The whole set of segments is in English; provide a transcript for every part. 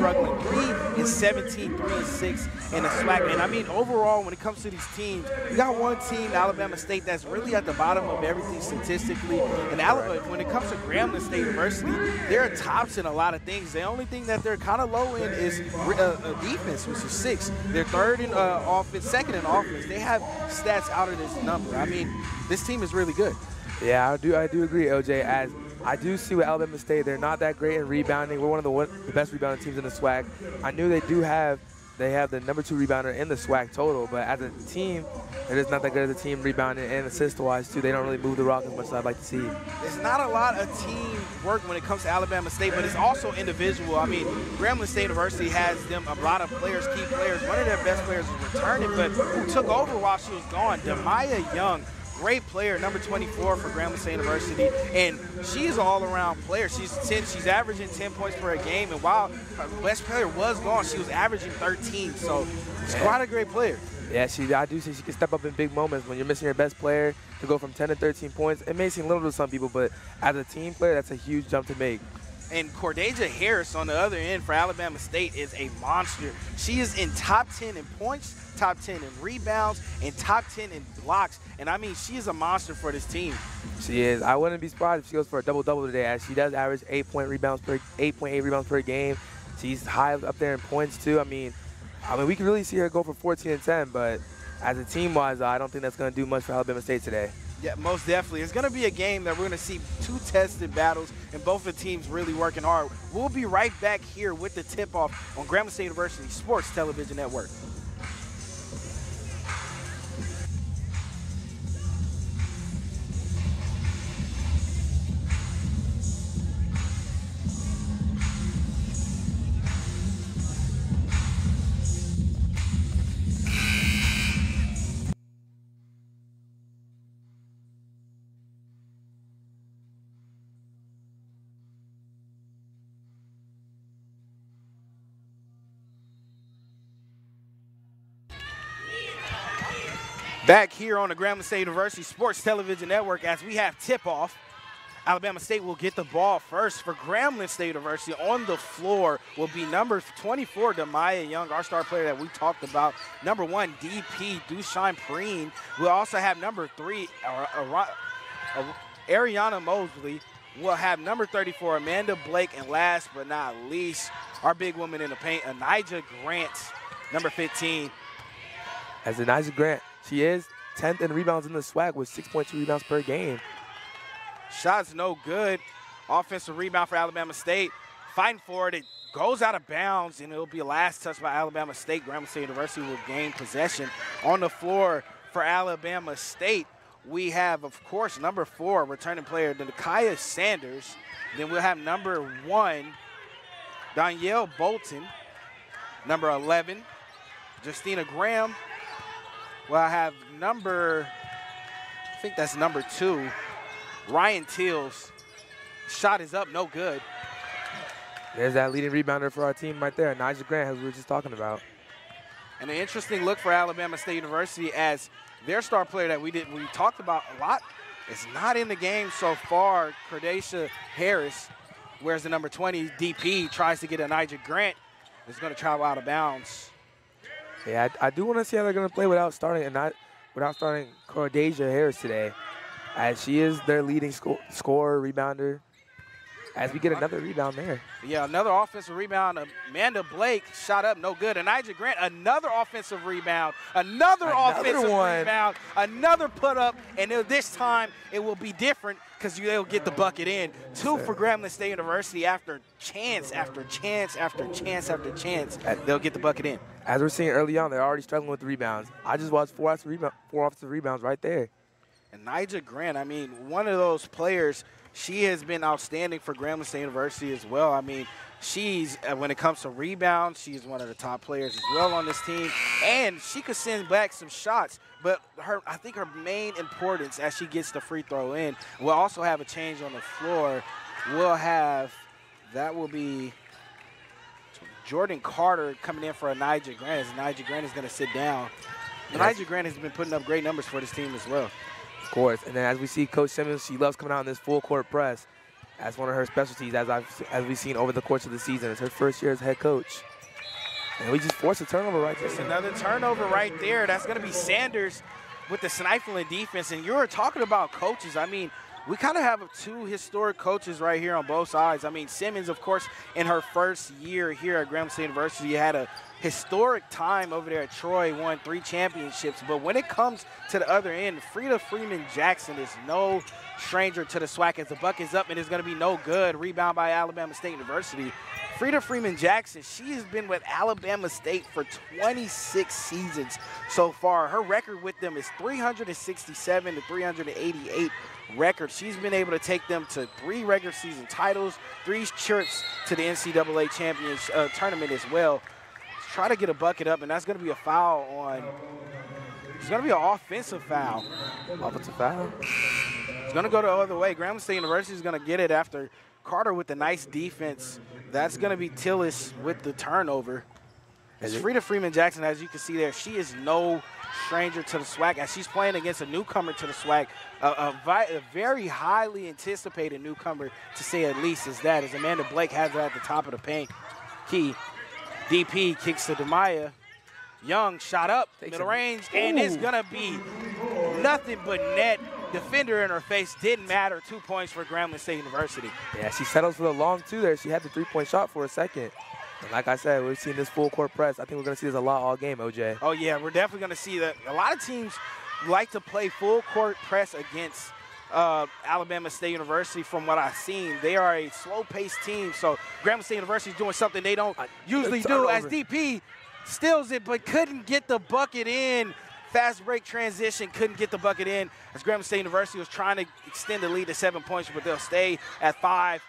struggling. 3 and 17, 3 and 6 in the SWAC. And I mean, overall, when it comes to these teams, you got one team, Alabama State, that's really at the bottom of everything statistically. And Alabama, when it comes to Grambling State University, they're tops in a lot of things. The only thing that they're kind of low in is uh, uh, defense, which is six. They're third in uh, offense, second in offense. They have stats out of this number. I mean, this team is really good. Yeah, I do. I do agree, LJ. As I do see with Alabama State, they're not that great in rebounding. We're one of the, one, the best rebounding teams in the SWAC. I knew they do have they have the number two rebounder in the SWAC total, but as a team, it is not that good as a team rebounding and assist-wise too. They don't really move the rock as much as I'd like to see. It's not a lot of team work when it comes to Alabama State, but it's also individual. I mean, Grambling State University has them a lot of players, key players. One of their best players is returning, but who took over while she was gone? Demaya Young great player, number 24 for Grambling State University, and she's an all-around player. She's 10, she's averaging 10 points per game, and while her best player was gone, she was averaging 13. So she's quite a great player. Yeah, she. I do see she can step up in big moments when you're missing your best player to go from 10 to 13 points. It may seem little to some people, but as a team player, that's a huge jump to make. And Cordasia Harris on the other end for Alabama State is a monster. She is in top 10 in points, top 10 in rebounds, and top 10 in blocks. And I mean, she is a monster for this team. She is. I wouldn't be surprised if she goes for a double-double today, as she does average 8 point rebounds per 8.8 rebounds per game. She's high up there in points too. I mean, I mean, we can really see her go for 14 and 10, but as a team-wise, I don't think that's going to do much for Alabama State today. Yeah, most definitely. It's going to be a game that we're going to see two tested battles and both the teams really working hard. We'll be right back here with the tip-off on Grambling State University Sports Television Network. Back here on the Grambling State University Sports Television Network as we have tip-off. Alabama State will get the ball first for Grambling State University. On the floor will be number 24, Demaya Young, our star player that we talked about. Number one, DP, Dushine Preen. We'll also have number three, Ariana Mosley. We'll have number 34, Amanda Blake. And last but not least, our big woman in the paint, Anija Grant, number 15. As Anija Grant she is 10th in rebounds in the SWAC with 6.2 rebounds per game. Shots no good. Offensive rebound for Alabama State. Fighting for it. It goes out of bounds, and it'll be a last touch by Alabama State. Grambling State University will gain possession on the floor for Alabama State. We have, of course, number four, returning player, Nakaya Sanders. Then we'll have number one, Danielle Bolton. Number 11, Justina Graham. Well, I have number, I think that's number two, Ryan Teals. Shot is up, no good. There's that leading rebounder for our team right there, Anija Grant, as we were just talking about. And an interesting look for Alabama State University as their star player that we did we talked about a lot is not in the game so far. Cordasia Harris, whereas the number 20 DP tries to get a Anija Grant, is going to travel out of bounds. Yeah, I, I do want to see how they're going to play without starting and not without starting Cordasia Harris today, as she is their leading sco scorer, rebounder. As we get another rebound there. Yeah, another offensive rebound. Amanda Blake shot up, no good. And Anija Grant, another offensive rebound. Another, another offensive one. rebound. Another put up. And this time it will be different because they'll get the bucket in. Two for Grambling State University after chance after chance after chance after chance. They'll get the bucket in. As we're seeing early on, they're already struggling with the rebounds. I just watched four offensive, rebound, four offensive rebounds right there. And Anija Grant, I mean, one of those players, she has been outstanding for Grambling State University as well. I mean, she's uh, when it comes to rebounds, she's one of the top players as well on this team, and she could send back some shots. But her, I think her main importance as she gets the free throw in, we'll also have a change on the floor. We'll have that will be Jordan Carter coming in for a Anija Grant. As Grant is going to sit down. Anija Grant has been putting up great numbers for this team as well. Course, and then as we see Coach Simmons, she loves coming out in this full court press That's one of her specialties, as I've as we've seen over the course of the season. It's her first year as head coach. And we just forced a turnover right there. It's another turnover right there. That's going to be Sanders with the stifling defense. And you were talking about coaches. I mean, we kind of have two historic coaches right here on both sides. I mean, Simmons, of course, in her first year here at Grambling University, had a historic time over there at Troy, won three championships. But when it comes to the other end, Freda Freeman Jackson is no stranger to the SWAC as the buck is up and it's going to be no good. Rebound by Alabama State University. Freda Freeman Jackson, she has been with Alabama State for 26 seasons so far. Her record with them is 367 to 388 record. She's been able to take them to three regular season titles, three trips to the NCAA Champions uh, tournament as well. Try to get a bucket up, and that's going to be a foul on. It's going to be an offensive foul. Offensive foul. It's going to go the other way. Grambling State University is going to get it after Carter with the nice defense. That's going to be Tillis with the turnover. As Freda Freeman Jackson, as you can see there, she is no stranger to the SWAC as she's playing against a newcomer to the SWAC, a, a, a, very highly anticipated newcomer to say at least is that, as Amanda Blake has her at the top of the paint. Key, DP kicks to Demaya. Young shot up, Takes middle range, and it's gonna be nothing but net. Defender in her face didn't matter. Two points for Grambling State University. Yeah, she settles for the long two there. She had the three-point shot for a second. And like I said, we've seen this full court press. I think we're going to see this a lot all game, OJ. Oh, yeah, we're definitely going to see that. A lot of teams like to play full court press against uh, Alabama State University from what I've seen. They are a slow-paced team, so Grambling State University is doing something they don't usually do as DP steals it but couldn't get the bucket in. Fast break transition, couldn't get the bucket in as Grambling State University was trying to extend the lead to seven points, but they'll stay at five.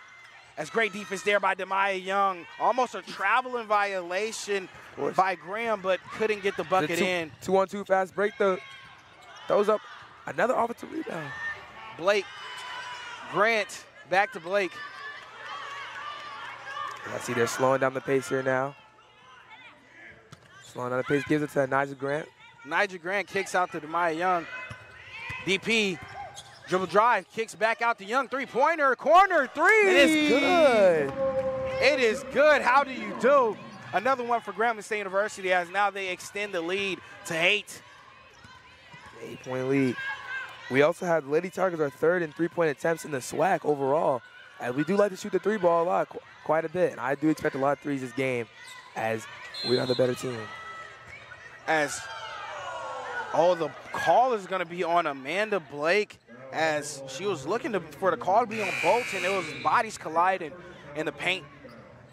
As great defense there by Demaya Young. Almost a traveling violation by Graham, but couldn't get the bucket the two, in. Two on two fast break. The throws up another offensive rebound. Blake Grant back to Blake. I see they're slowing down the pace here now. Slowing down the pace, gives it to Anija Grant. Anija Grant kicks out to Demaya Young. DP Dribble drive, kicks back out to Young. Three-pointer, corner, three. It is good. It is good. How do you do? Another one for Grambling State University as now they extend the lead to eight. Eight-point lead. We also have Lady Tigers our third in three-point attempts in the SWAC overall. And we do like to shoot the three ball a lot, quite a bit. And I do expect a lot of threes this game as we are the better team. As, oh, the call is going to be on Amanda Blake as she was looking to, for the call to be on Bolton. and it was bodies colliding in the paint.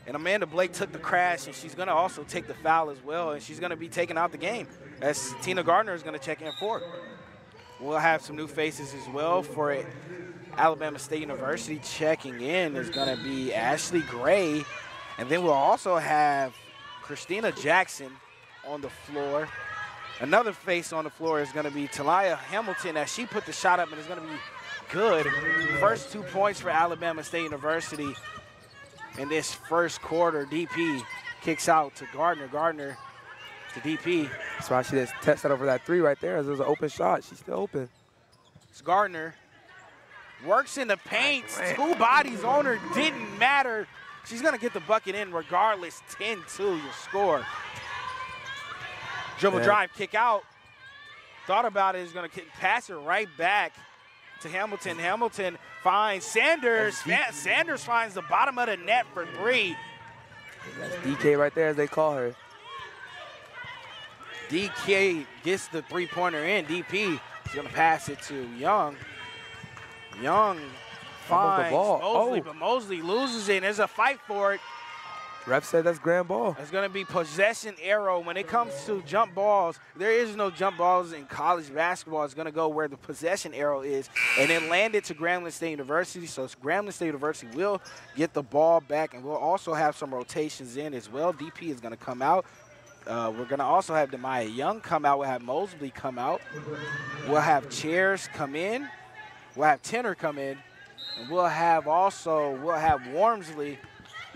And Amanda Blake took the crash, and she's going to also take the foul as well, and she's going to be taking out the game as Tina Gardner is going to check in for We'll have some new faces as well for it. Alabama State University checking in is going to be Ashley Gray, and then we'll also have Christina Jackson on the floor. Another face on the floor is going to be Talia Hamilton as she put the shot up and it's going to be good. First two points for Alabama State University in this first quarter. DP kicks out to Gardner. Gardner to DP. That's why she just tested over that three right there as it was an open shot. She's still open. It's Gardner. Works in the paint. Two bodies on her. Didn't matter. She's going to get the bucket in regardless. 10-2 your score. Dribble yeah. drive, kick out. Thought about it, is going to pass it right back to Hamilton. Hamilton finds Sanders. Sanders finds the bottom of the net for three. That's DK right there, as they call her. DK gets the three-pointer in. DP is going to pass it to Young. Young finds Mosley, oh. but Mosley loses it. And there's a fight for it. Ref said that's grand ball. It's going to be possession arrow. When it comes to jump balls, there is no jump balls in college basketball. It's going to go where the possession arrow is. And it landed to Grambling State University. So Grambling State University will get the ball back. And we'll also have some rotations in as well. DP is going to come out. Uh, we're going to also have Demaya Young come out. We'll have Mosley come out. We'll have Chairs come in. We'll have Tenor come in. And we'll have also, we'll have Warmsley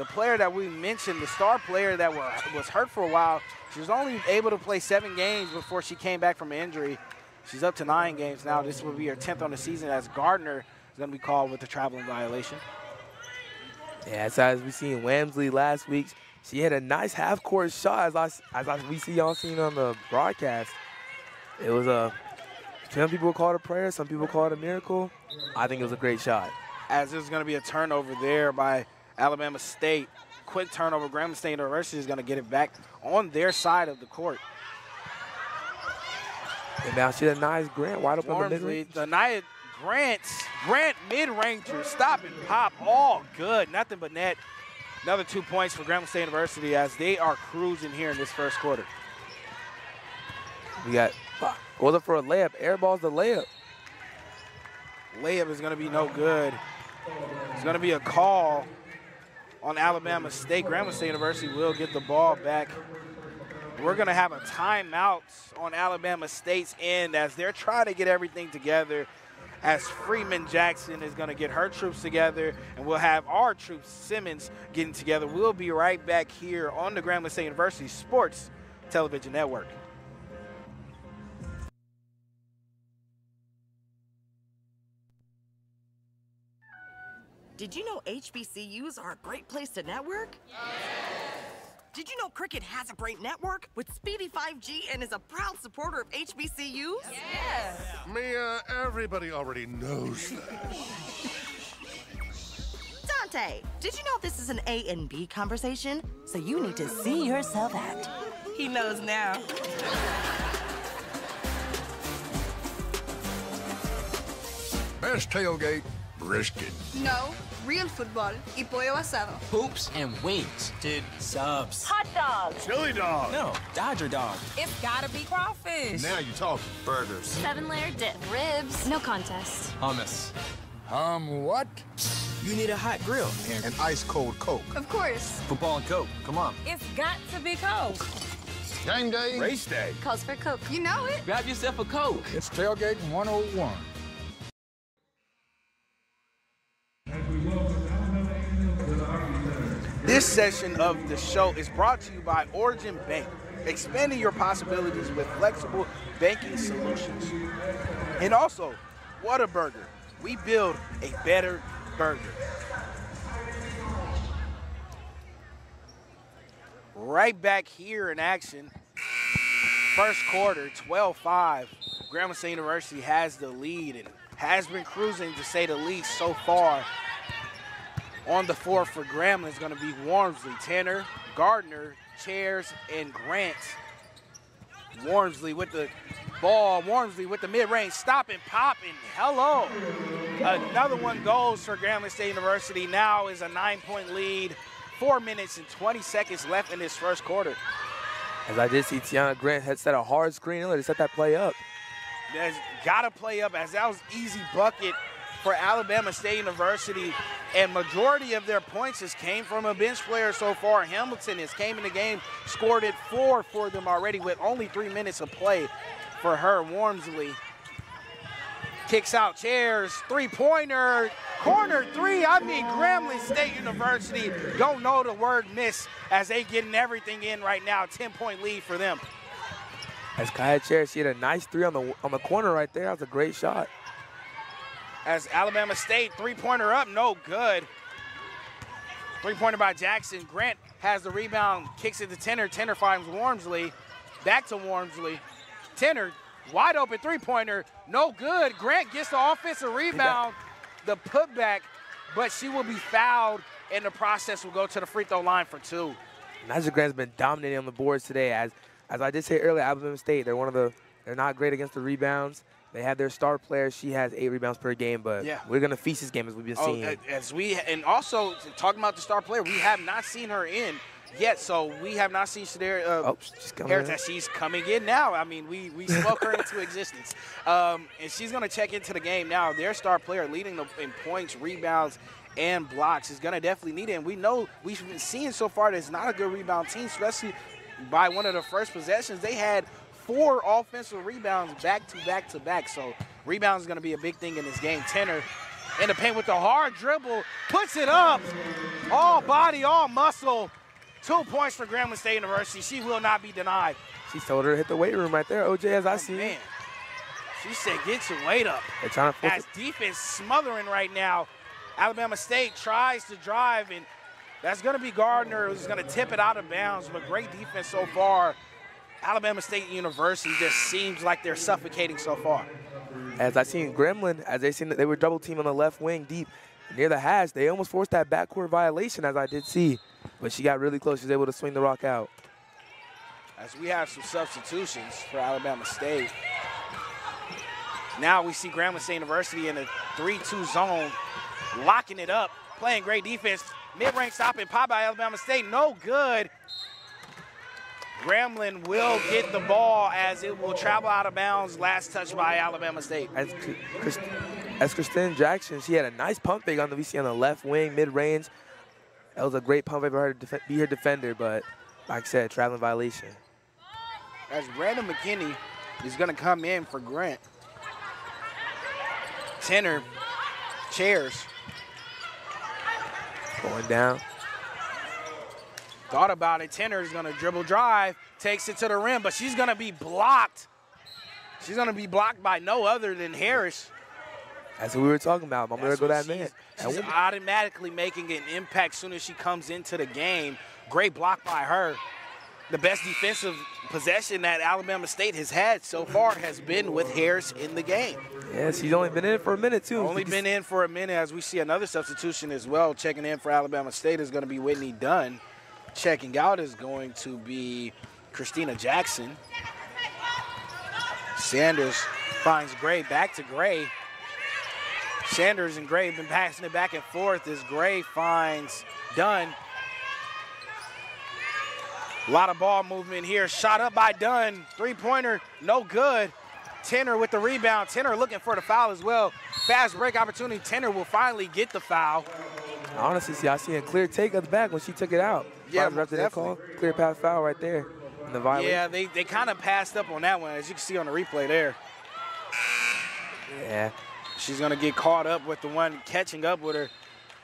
the player that we mentioned, the star player that was hurt for a while, she was only able to play seven games before she came back from injury. She's up to nine games now. This will be her 10th on the season as Gardner is going to be called with a traveling violation. Yeah, so as we seen Warmsley last week, she had a nice half-court shot as I, as I, we see y'all seen on the broadcast. It was a, some people call it a prayer, some people call it a miracle. I think it was a great shot. As there's going to be a turnover there by Alabama State. Quick turnover. Grambling State University is going to get it back on their side of the court. And now she nice Grant wide open on the mid-range. The Nia Grant, Grant mid-ranger, stop and pop, all good. Nothing but net. Another two points for Grambling State University as they are cruising here in this first quarter. We got, was it for a layup? Air balls the layup. Layup is going to be no good. It's going to be a call on Alabama State. Grambling State University will get the ball back. We're going to have a timeout on Alabama State's end as they're trying to get everything together as Freeman Jackson is going to get her troops together, and we'll have our troops, Simmons, getting together. We'll be right back here on the Grambling State University Sports Television Network. Did you know HBCUs are a great place to network? Yes. Did you know Cricket has a great network with speedy 5G and is a proud supporter of HBCUs? Yes. Mia, everybody already knows that. Dante, did you know this is an A and B conversation? So you need to see yourself act. He knows now. Best tailgate, brisket. No, real football y pollo asado. Hoops and wings. Dude, subs. Hot dogs. Chili dog. No, Dodger dog. It's gotta be crawfish. Now you're talking. Burgers. Seven layer dip. Ribs. No contest. Hummus. Um, what? You need a hot grill. And an ice cold Coke. Of course. Football and Coke. Come on. It's got to be Coke. Game day. Race day. Calls for Coke. You know it. Grab yourself a Coke. It's tailgate 101. This session of the show is brought to you by Origin Bank, expanding your possibilities with flexible banking solutions. And also, Whataburger. We build a better burger. Right back here in action. First quarter, 12-5. Grambling State University has the lead and has been cruising to say the least so far on the floor for Grambling is going to be Warmsley, Tanner, Gardner, Chairs, and Grant. Warmsley with the ball. Warmsley with the mid-range. Stop and pop and hello. Another one goes for Grambling State University. Now is a nine-point lead. Four minutes and 20 seconds left in this first quarter. As I did see Tiana Grant had set a hard screen earlier to set that play up. That's got to play up as that was easy bucket for Alabama State University. And majority of their points has came from a bench player so far. Hamilton has came in the game, scored it four for them already with only three minutes of play for her. Warmsley kicks out chairs, three-pointer, corner three. I mean, Grambling State University don't know the word miss as they getting everything in right now. 10-point lead for them. As Kaya Chair, she had a nice three on the on the corner right there. That was a great shot. As Alabama State three-pointer up, no good. Three-pointer by Jackson. Grant has the rebound, kicks it to Tenner. Tenner finds Warmsley. Back to Warmsley. Tenner, wide open three-pointer, no good. Grant gets the offensive rebound, the putback, but she will be fouled, and the process will go to the free throw line for two. Niger Grant's been dominating on the boards today. As as I did say earlier, Alabama State, they're one of the they're not great against the rebounds. They have their star player. She has eight rebounds per game, but Yeah. we're gonna feast this game as we've been Oh, seeing. as we and also talking about the star player, we have not seen her in yet. So we have not seen Shadera. Uh, oh, she's coming Harris, in. she's coming in now. I mean, we we spoke her into existence, um, and she's going to check into the game now. Their star player, leading the, in points, rebounds, and blocks, is going to definitely need it. And we know we've been seeing so far that it's not a good rebound team, especially by one of the first possessions. They had four offensive rebounds back to back to back. So rebounds is going to be a big thing in this game. Tenner in the paint with the hard dribble, puts it up, all body, all muscle. Two points for Grambling State University. She will not be denied. She told her to hit the weight room right there, OJ, as I oh, see. Oh, Man, she said, get your weight up. They're trying to force defense smothering right now Alabama State tries to drive, and that's going to be Gardner who's going to tip it out of bounds. But great defense so far. Alabama State University just seems like they're suffocating so far. As I seen Grambling, as they seen that they were double team on the left wing deep near the hash, they almost forced that backcourt violation, as I did see. But she got really close. She was able to swing the rock out. As we have some substitutions for Alabama State. Now we see Grambling State University in a 3-2 zone, locking it up, playing great defense. Mid-range stop and pop by Alabama State, no good. Grambling will get the ball as it will travel out of bounds. Last touch by Alabama State. As, Chris, as Christine Jackson, she had a nice pump fake on the VC on the left wing, mid-range. That was a great pump fake for her to be her defender, but like I said, traveling violation. As Brandon McKinney is going to come in for Grant. Tenor, chairs. Going down. Thought about it. Tenor is going to dribble drive, takes it to the rim, but she's going to be blocked. She's going to be blocked by no other than Harris. That's what we were talking about. I'm going to go that man. She's automatically making an impact soon as she comes into the game. Great block by her. The best defensive possession that Alabama State has had so far has been with Harris in the game. Yes, she's only been in for a minute, too. Only been in for a minute as we see another substitution as well. Checking in for Alabama State is going to be Whitney Dunn. Checking out is going to be Christina Jackson. Sanders finds Gray back to Gray. Sanders and Gray have been passing it back and forth as Gray finds Dunn. A lot of ball movement here. Shot up by Dunn. Three-pointer, no good. Tenor with the rebound. Tenor looking for the foul as well. Fast break opportunity. Tenor will finally get the foul. Honestly, see, I see a clear take of the back when she took it out. Yeah, reps that call. Clear pass foul right there. The. Yeah, they, they kind of passed up on that one, as you can see on the replay there. Yeah. She's going to get caught up with the one catching up with her.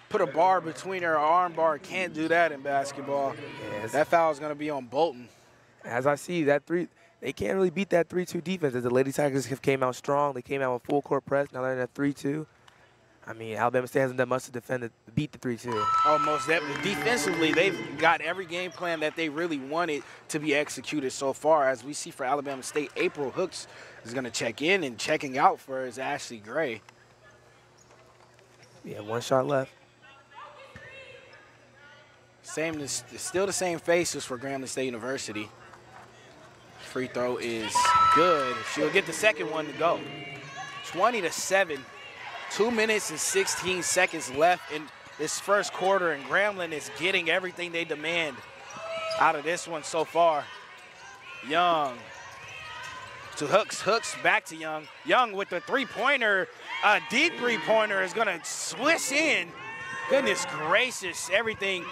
Put a bar between her arm bar. Can't do that in basketball. Yes. That foul is going to be on Bolton. As I see, that three, they can't really beat that 3-2 defense. As the Lady Tigers have came out strong. They came out with full court press. Now they're in a 3-2. I mean, Alabama State hasn't done much to defend it, beat the 3-2. Almost definitely. Defensively, they've got every game plan that they really wanted to be executed so far. As we see for Alabama State, April Hooks is going to check in, and checking out for is Ashley Gray. Yeah, one shot left. Same, still the same faces for Grambling State University. Free throw is good. She'll get the second one to go. 20 to 7. Two minutes and 16 seconds left in this first quarter, and Grambling is getting everything they demand out of this one so far. Young to Hooks. Hooks back to Young. Young with the three-pointer. A deep three-pointer is going to swish in. Goodness gracious, everything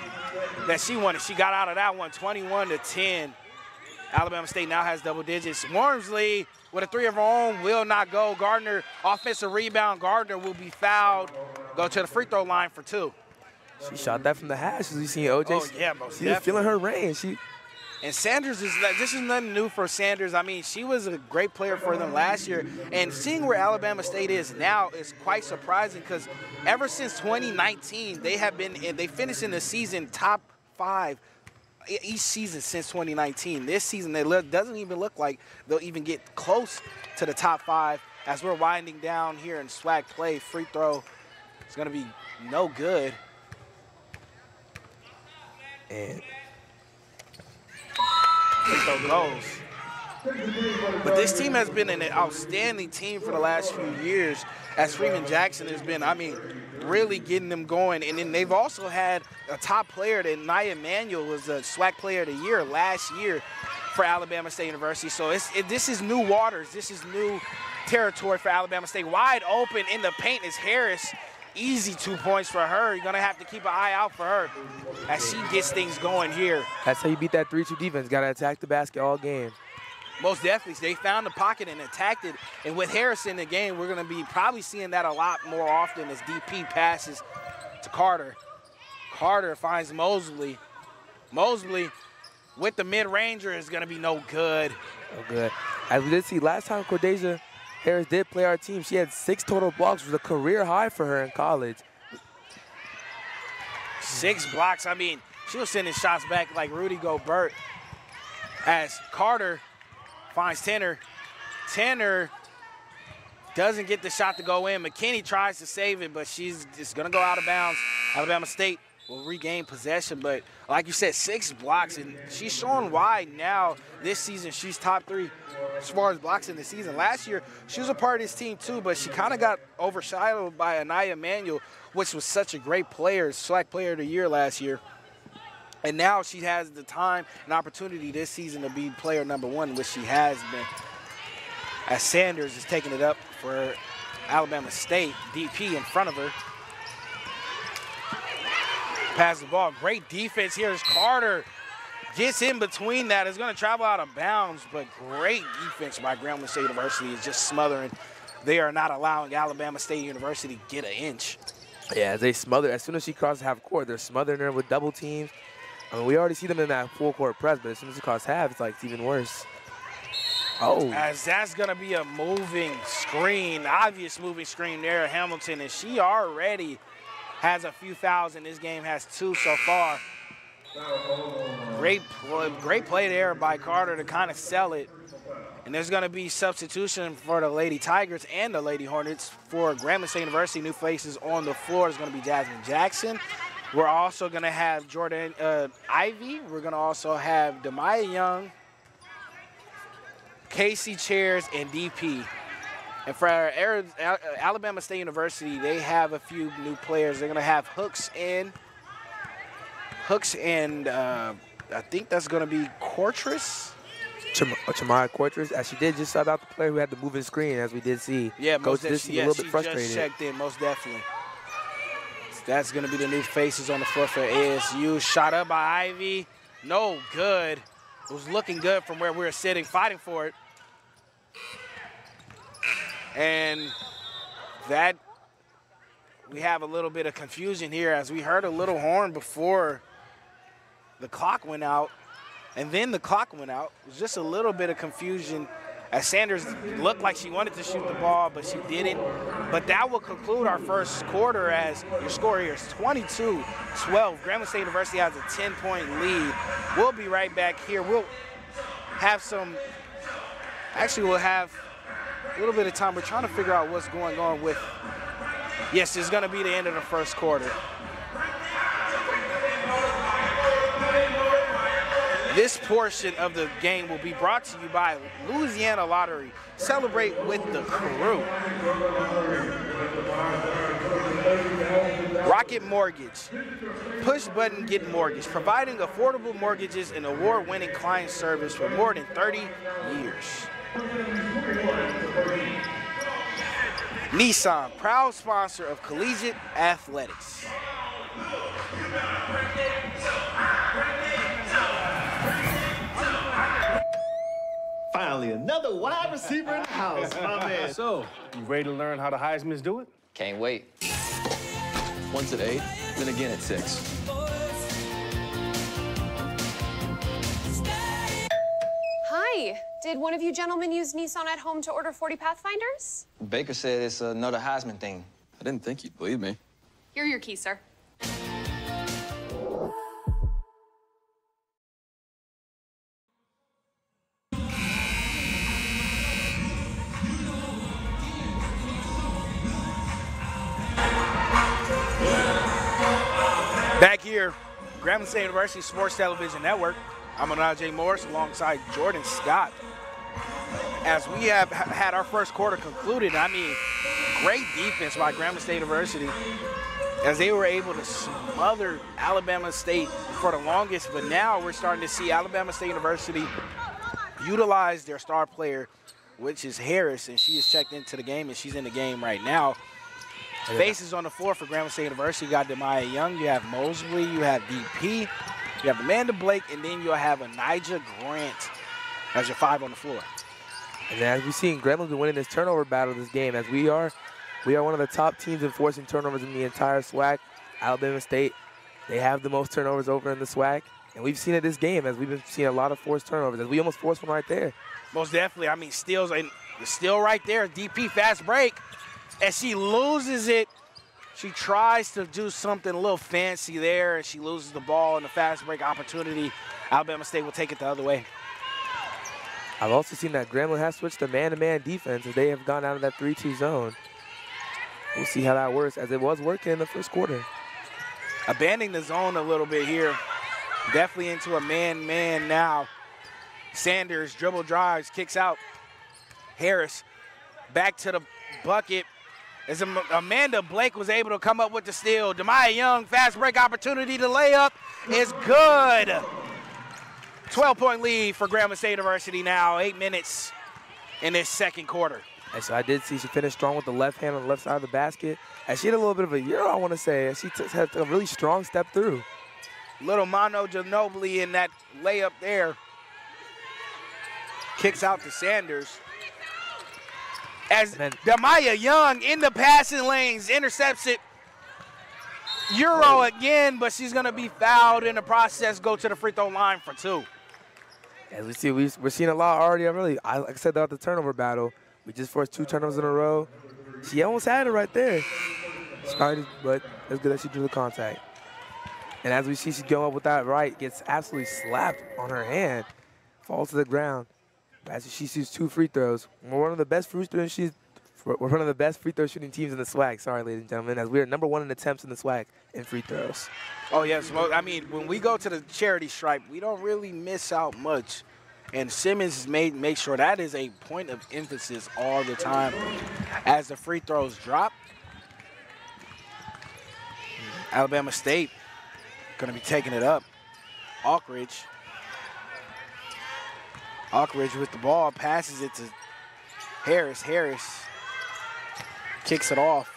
that she wanted. She got out of that one, 21 to 10. Alabama State now has double digits. Warmsley with a three of her own will not go. Gardner, offensive rebound. Gardner will be fouled. Go to the free throw line for two. She shot that from the hash. As you seen OJ, oh, yeah, most she was feeling her range. She and Sanders is this is nothing new for Sanders. I mean, she was a great player for them last year, and seeing where Alabama State is now is quite surprising because ever since 2019, they have been they finished in the season top five each season since 2019. This season, it look doesn't even look like they'll even get close to the top five as we're winding down here in SWAC play. Free throw is going to be no good. And free throw goes. But this team has been an outstanding team for the last few years as Freeman Jackson has been, I mean, really getting them going. And then they've also had a top player that Nia Emanuel was the SWAC player of the year last year for Alabama State University. So it, this is new waters. This is new territory for Alabama State. Wide open in the paint is Harris. Easy two points for her. You're going to have to keep an eye out for her as she gets things going here. That's how you beat that 3-2 defense. Got to attack the basket all game. Most definitely. They found the pocket and attacked it. And with Harris in the game, we're going to be probably seeing that a lot more often as DP passes to Carter. Carter finds Mosley. Mosley with the mid-ranger is going to be no good. No good. As we did see last time Cordasia Harris did play our team, she had six total blocks, which was a career high for her in college. Six blocks. I mean, she was sending shots back like Rudy Gobert as Carter finds Tanner. Tanner doesn't get the shot to go in. McKinney tries to save it, but she's just going to go out of bounds. Alabama State will regain possession, but like you said, six blocks, and she's showing why now this season she's top three as far as blocks in the season. Last year, she was a part of this team too, but she kind of got overshadowed by Anaya Manuel, which was such a great player, SWAC Player of the Year last year. And now she has the time and opportunity this season to be player number one, which she has been. As Sanders is taking it up for Alabama State, DP in front of her. Pass the ball. Great defense here as Carter gets in between that. Is going to travel out of bounds, but great defense by Grambling State University is just smothering. They are not allowing Alabama State University get an inch. Yeah, they smother. As soon as she crosses half court, they're smothering her with double teams. I mean, we already see them in that full court press, but as soon as it crosses half, it's like it's even worse. Oh. As that's going to be a moving screen, obvious moving screen there, Hamilton, and she already – has a few fouls in this game, has two so far. Great, great play there by Carter to kind of sell it. And there's going to be substitution for the Lady Tigers and the Lady Hornets for Grambling State University. New faces on the floor is going to be Jasmine Jackson. We're also going to have Jordan uh, Ivy. We're going to also have Demaya Young, Casey Chairs, and DP. And for Alabama State University, they have a few new players. They're going to have Hooks in. Hooks and uh, I think that's going to be Cortress. Chamara Cortress, as she did just sub out the player who had the moving screen, as we did see. Yeah, Coach did seem yeah, a little bit frustrated. just checked in, most definitely. That's going to be the new faces on the floor for ASU. Shot up by Ivy. No good. It was looking good from where we were sitting, fighting for it. And that we have a little bit of confusion here as we heard a little horn before the clock went out. And then the clock went out. It was just a little bit of confusion as Sanders looked like she wanted to shoot the ball, but she didn't. But that will conclude our first quarter as your score here is 22-12. Grambling State University has a 10-point lead. We'll be right back here. We'll have some, actually we'll have a little bit of time. We're trying to figure out what's going on with, yes, it's going to be the end of the first quarter. This portion of the game will be brought to you by Louisiana Lottery. Celebrate with the crew. Rocket Mortgage. Push button get mortgage, providing affordable mortgages and award-winning client service for more than 30 years. Nissan, proud sponsor of collegiate athletics. Finally, another wide receiver in the house, my man. So, you ready to learn how the Heisman's do it? Can't wait. Once at 8, then again at 6. Hi. Did one of you gentlemen use Nissan at home to order 40 Pathfinders? Baker said it's another Heisman thing. I didn't think you'd believe me. Here are your keys, sir. Back here, Grambling State University Sports Television Network. I'm Anaje Morris alongside Jordan Scott. As we have had our first quarter concluded, I mean, great defense by Grambling State University as they were able to smother Alabama State for the longest, but now we're starting to see Alabama State University utilize their star player, which is Harris, and she is checked into the game, and she's in the game right now. Yeah. Faces on the floor for Grambling State University. You got Demaya Young, you have Mosley, you have DP, you have Amanda Blake, and then you'll have Anija Grant as your five on the floor. And as we've seen, Grambling been winning this turnover battle this game. As we are, we are one of the top teams in forcing turnovers in the entire SWAC. Alabama State, they have the most turnovers over in the SWAC. And we've seen it this game as we've been seeing a lot of forced turnovers. As we almost forced one right there. Most definitely. I mean, steals and still right there. DP fast break. As she loses it She tries to do something a little fancy there, and she loses the ball in the fast break opportunity. Alabama State will take it the other way. I've also seen that Grambling has switched to man-to-man defense as they have gone out of that 3-2 zone. We'll see how that works as it was working in the first quarter. Abandoning the zone a little bit here. Definitely into a man-man now. Sanders dribble drives, kicks out. Harris back to the bucket. As Amanda Blake was able to come up with the steal. Demaya Young, fast break opportunity to lay up is good. 12 point lead for Grambling State University now, eight minutes in this second quarter. And so I did see she finished strong with the left hand on the left side of the basket. And she had a little bit of a euro, I want to say. She had a really strong step through. Little Manu Ginobili in that layup there. Kicks out to Sanders. As Demaya Young in the passing lanes intercepts it. Euro again, but she's going to be fouled in the process, go to the free throw line for two. As we see, we, are seeing a lot already. I really, I, like I said, about the turnover battle, we just forced two turnovers in a row. She almost had it right there. Started, but it's good that she drew the contact. And as we see, she's going up with that right, gets absolutely slapped on her hand, falls to the ground. As she shoots two free throws, we're one of the best free throws she's we're one of the best free throw shooting teams in the SWAC. Sorry, ladies and gentlemen, as we are number one in attempts in the SWAC in free throws. Oh yes, well, I mean when we go to the charity stripe, we don't really miss out much. And Simmons made make sure that is a point of emphasis all the time as the free throws drop. Alabama State going to be taking it up. Alkridge. Alkridge with the ball, passes it to Harris. Harris kicks it off.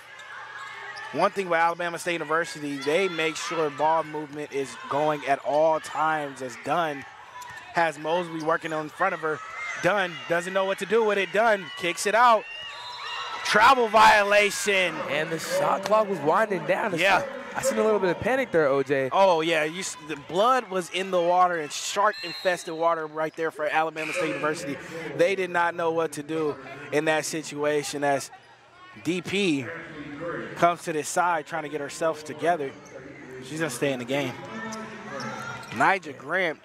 One thing with Alabama State University, they make sure ball movement is going at all times as Dunn has Mosley working in front of her. Dunn doesn't know what to do with it. Dunn kicks it out. Travel violation. And the shot clock was winding down. Yeah. I seen a little bit of panic there, OJ. Oh, yeah. You, the blood was in the water and shark-infested water right there for Alabama State University. They did not know what to do in that situation as DP comes to this side trying to get herself together. She's to stay in the game. Nigel Grant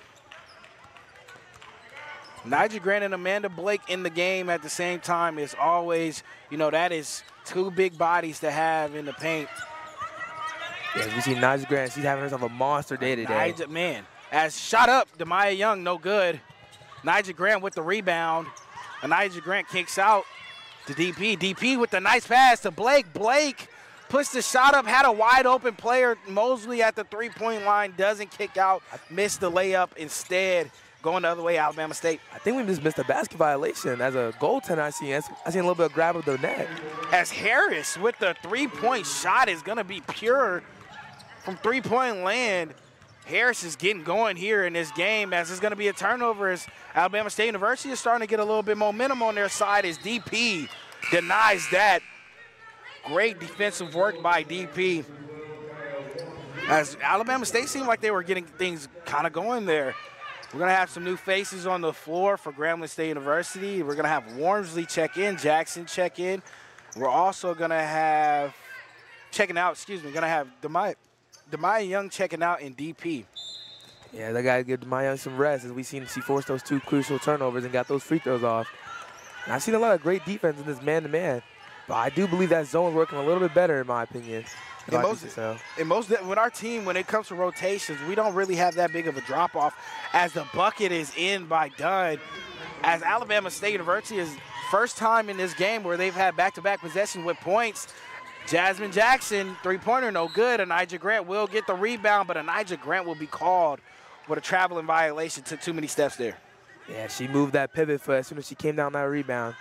Nigel Grant and Amanda Blake in the game at the same time is always, you know, that is two big bodies to have in the paint. Yeah, we see Nigel Grant. She's having herself a monster day today. Nigel, man, as shot up, Demaya Young, no good. Nigel Grant with the rebound. And Nigel Grant kicks out to DP. DP with the nice pass to Blake. Blake puts the shot up, had a wide open player. Mosley at the three-point line doesn't kick out, missed the layup instead going the other way, Alabama State. I think we just missed a basket violation. As a goaltender, I see I see a little bit of grab of the net. As Harris with the three-point shot is going to be pure from three-point land. Harris is getting going here in this game as it's going to be a turnover as Alabama State University is starting to get a little bit momentum on their side as DP denies that. Great defensive work by DP. As Alabama State seemed like they were getting things kind of going there. We're going to have some new faces on the floor for Grambling State University. We're going to have Warmsley check in, Jackson check in. We're also going to have, checking out, excuse me, going to have Demaya, Demaya Young checking out in DP. Yeah, they got to give Demaya Young some rest as we seen she forced those two crucial turnovers and got those free throws off. And I've seen a lot of great defense in this man-to-man, -man, but I do believe that zone is working a little bit better in my opinion. In most, in most, with our team, when it comes to rotations, we don't really have that big of a drop off as the bucket is in by Dunn. As Alabama State University is first time in this game where they've had back-to-back possessions with points. Jasmine Jackson, three-pointer, no good. Anija Grant will get the rebound, but Anija Grant will be called with a traveling violation. Took too many steps there. Yeah, she moved that pivot foot as soon as she came down that rebound.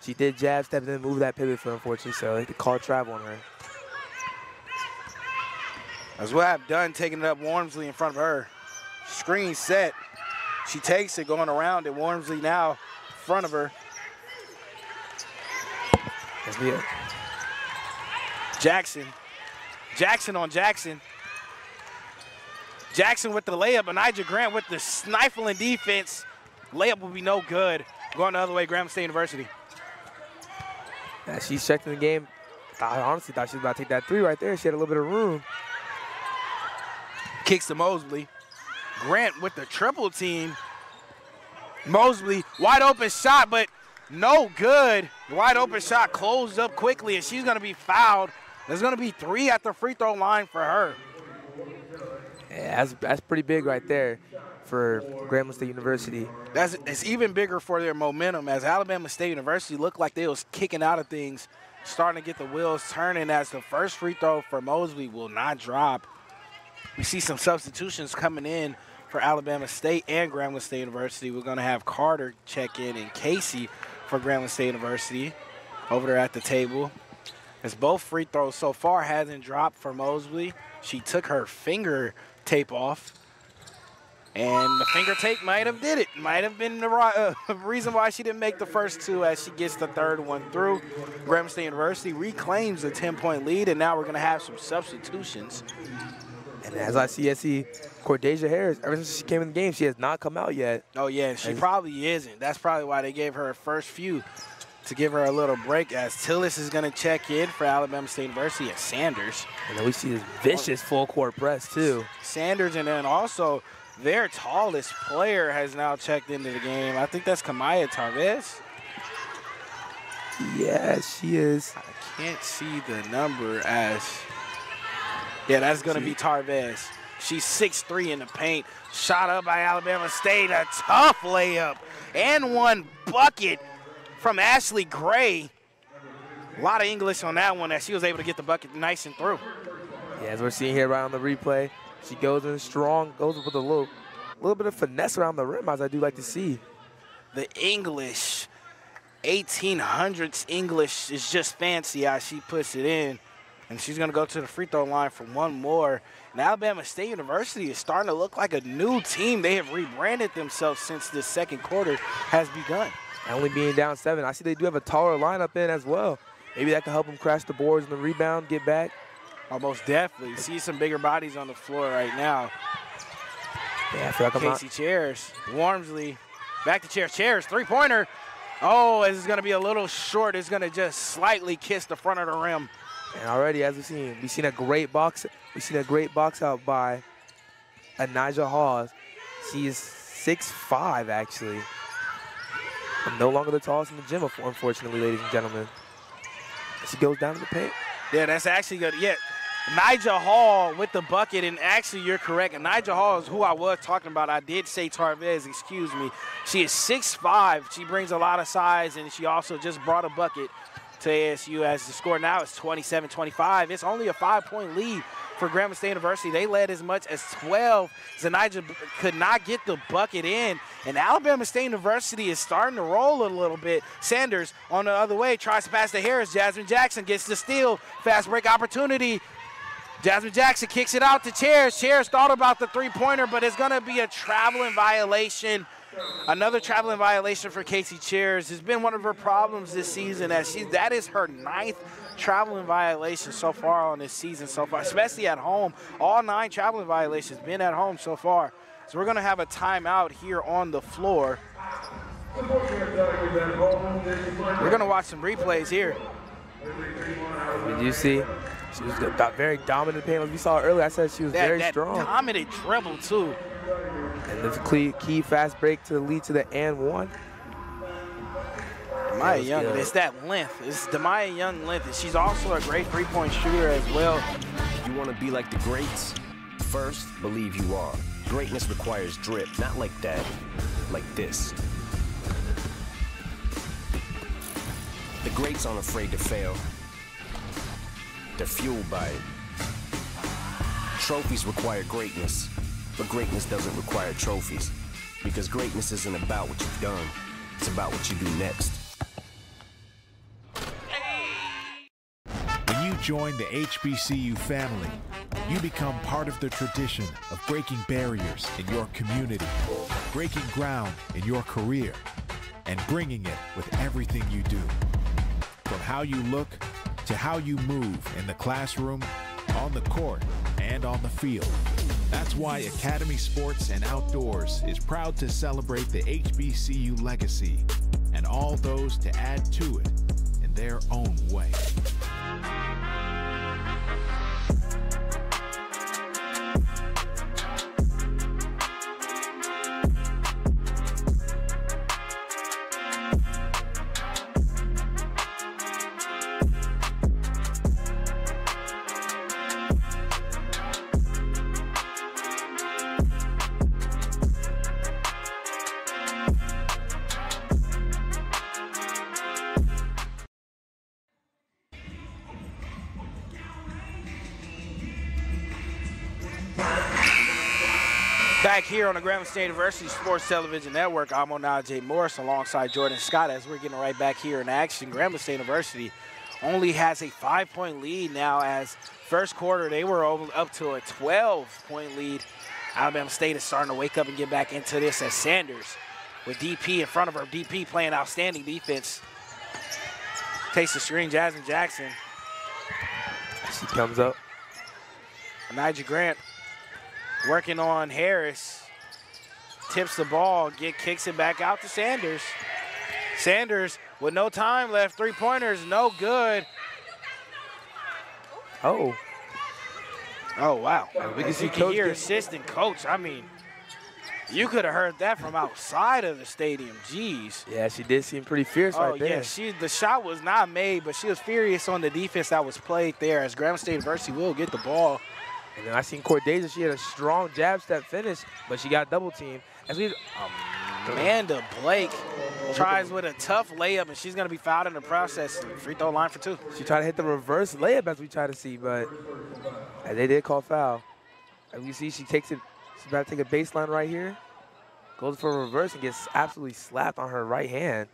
She did jab step and then move that pivot foot, unfortunately, so they called travel on her. As we'll have done taking it up Warmsley in front of her. Screen set. She takes it going around it. Warmsley now in front of her. That's me. Jackson. Jackson on Jackson. Jackson with the layup, and Nigel Grant with the snifling defense. Layup will be no good. Going the other way, Grambling State University. Yeah, she's checking the game I honestly thought she was about to take that three right there. She had a little bit of room. Kicks to Mosley. Grant with the triple team. Mosley, wide open shot, but no good. Wide open shot closed up quickly, and she's going to be fouled. There's going to be three at the free throw line for her. Yeah, that's, that's pretty big right there for Grambling State University. That's it's even bigger for their momentum as Alabama State University looked like they was kicking out of things, starting to get the wheels turning as the first free throw for Mosley will not drop. We see some substitutions coming in for Alabama State and Grambling State University. We're going to have Carter check in and Casey for Grambling State University over there at the table. As both free throws so far hasn't dropped for Mosley. She took her finger tape off. And the finger tape might have did it. Might have been the uh, reason why she didn't make the first two as she gets the third one through. Grambling State University reclaims the 10-point lead, and now we're going to have some substitutions. And as I see, I see Cordasia Harris, ever since she came in the game, she has not come out yet. Oh, yeah, she probably isn't. That's probably why they gave her her first few to give her a little break as Tillis is going to check in for Alabama State University at Sanders. And then we see this vicious full court press, too. Sanders, and then also their tallest player has now checked into the game. I think that's Kamaya Tarvez. Yeah, she is. I can't see the number as. Yeah, that's going to be Tarvez. She's 6'3 in the paint. Shot up by Alabama State. A tough layup. And one bucket from Ashley Gray. A lot of English on that one as she was able to get the bucket nice and through. Yeah, as we're seeing here right on the replay, she goes in strong, goes with a little, little bit of finesse around the rim, as I do like to see. The English, 1800s English is just fancy how she puts it in. And she's going to go to the free throw line for one more. And Alabama State University is starting to look like a new team. They have rebranded themselves since the second quarter has begun. Only being down seven. I see they do have a taller lineup in as well. Maybe that can help them crash the boards and the rebound, get back. Oh, Almost definitely. See some bigger bodies on the floor right now. Yeah, I feel like I'm Casey Chairs, Warmsley, back to Chairs. Chairs, three-pointer. Oh, it's going to be a little short. It's going to just slightly kiss the front of the rim. And already, as we've seen, we've seen a great box. We've seen a great box out by Anijah Hawes. She is 6'5", actually. I'm no longer the tallest in the gym, unfortunately, ladies and gentlemen. She goes down to the paint. Yeah, that's actually good. Yeah, Nigel Hall with the bucket, and actually you're correct. Nigel Hall is who I was talking about. I did say Tarvez, excuse me. She is 6'5". She brings a lot of size, and she also just brought a bucket to ASU as the score now is 27-25. It's only a five-point lead for Grambling State University. They led as much as 12. Zanija could not get the bucket in. And Alabama State University is starting to roll a little bit. Sanders on the other way tries to pass to Harris. Jasmine Jackson gets the steal. Fast break opportunity. Jasmine Jackson kicks it out to Chairs. Chairs thought about the three-pointer, but it's going to be a traveling violation. Another traveling violation for Casey Chairs has been one of her problems this season as she that is her ninth traveling violations so far on this season so far, especially at home. All nine traveling violations been at home so far. So we're going to have a timeout here on the floor. We're going to watch some replays here. Did you see? She was very dominant paint. Like we saw earlier, I said she was that, very that strong. dominant dribble, too. And the key fast break to lead to the and one. Demaya Young, good. it's that length. It's Demaya Young length. And she's also a great three-point shooter as well. You want to be like the greats? First, believe you are. Greatness requires drip, not like that, like this. The greats aren't afraid to fail. They're fueled by it. Trophies require greatness, but greatness doesn't require trophies. Because greatness isn't about what you've done, it's about what you do next. Join the HBCU family, you become part of the tradition of breaking barriers in your community, breaking ground in your career, and bringing it with everything you do. From how you look to how you move in the classroom, on the court, and on the field. That's why Academy Sports and Outdoors is proud to celebrate the HBCU legacy and all those to add to it their own way. Back here on the Grambling State University Sports Television Network, I'm on Najee Morris alongside Jordan Scott as we're getting right back here in action. Grambling State University only has a five-point lead now as first quarter they were up to a 12-point lead. Alabama State is starting to wake up and get back into this as Sanders with DP in front of her. DP playing outstanding defense. Takes the screen, Jasmine Jackson. She comes up. Nigel Grant working on Harris. Tips the ball, get kicks it back out to Sanders. Sanders with no time left, three pointers, no good. Oh. Oh wow. We can see you can hear assistant coach. I mean, you could have heard that from outside of the stadium. Jeez. Yeah, she did seem pretty fierce Oh right there. yeah, she the shot was not made, but she was furious on the defense that was played there. As Grambling State University will get the ball. And then I seen Cordasia, she had a strong jab step finish, but she got double teamed. As we Amanda Blake tries with a tough layup, and she's going to be fouled in the process. Free throw line for two. She tried to hit the reverse layup as we try to see, but they did call foul. As we see, she takes it. She's about to take a baseline right here. Goes for a reverse and gets absolutely slapped on her right hand.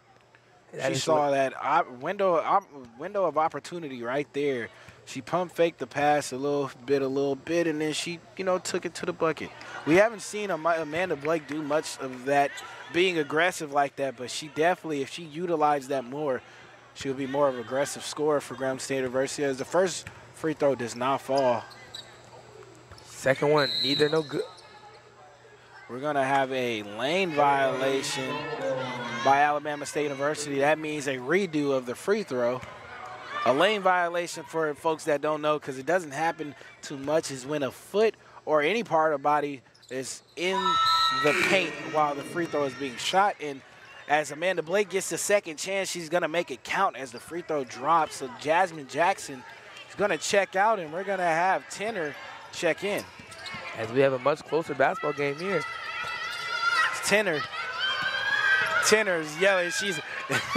That she saw that window window of opportunity right there. She pump faked the pass a little bit, a little bit, and then she, you know, took it to the bucket. We haven't seen Amanda Blake do much of that, being aggressive like that, but she definitely, if she utilized that more, she would be more of an aggressive scorer for Grambling State University. As the first free throw does not fall. Second one, neither no good. We're going to have a lane violation by Alabama State University. That means a redo of the free throw. A lane violation for folks that don't know, because it doesn't happen too much, is when a foot or any part of body is in the paint while the free throw is being shot. And as Amanda Blake gets the second chance, she's going to make it count as the free throw drops. So Jasmine Jackson is going to check out, and we're going to have Tenor check in. As we have a much closer basketball game here. Tenor. Tenor's yelling. She's.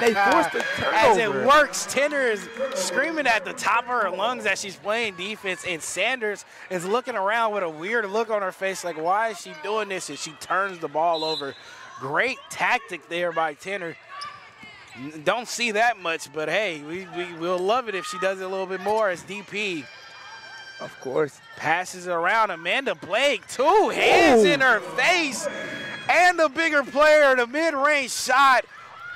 they forced the As it works, Tenor is screaming at the top of her lungs as she's playing defense, and Sanders is looking around with a weird look on her face, like, why is she doing this? And she turns the ball over. Great tactic there by. N- Don't see that much, but hey, we, we will love it if she does it a little bit more as DP. Of course. Passes around. Amanda Blake, two hands Ooh. in her face. And the bigger player, the mid-range shot,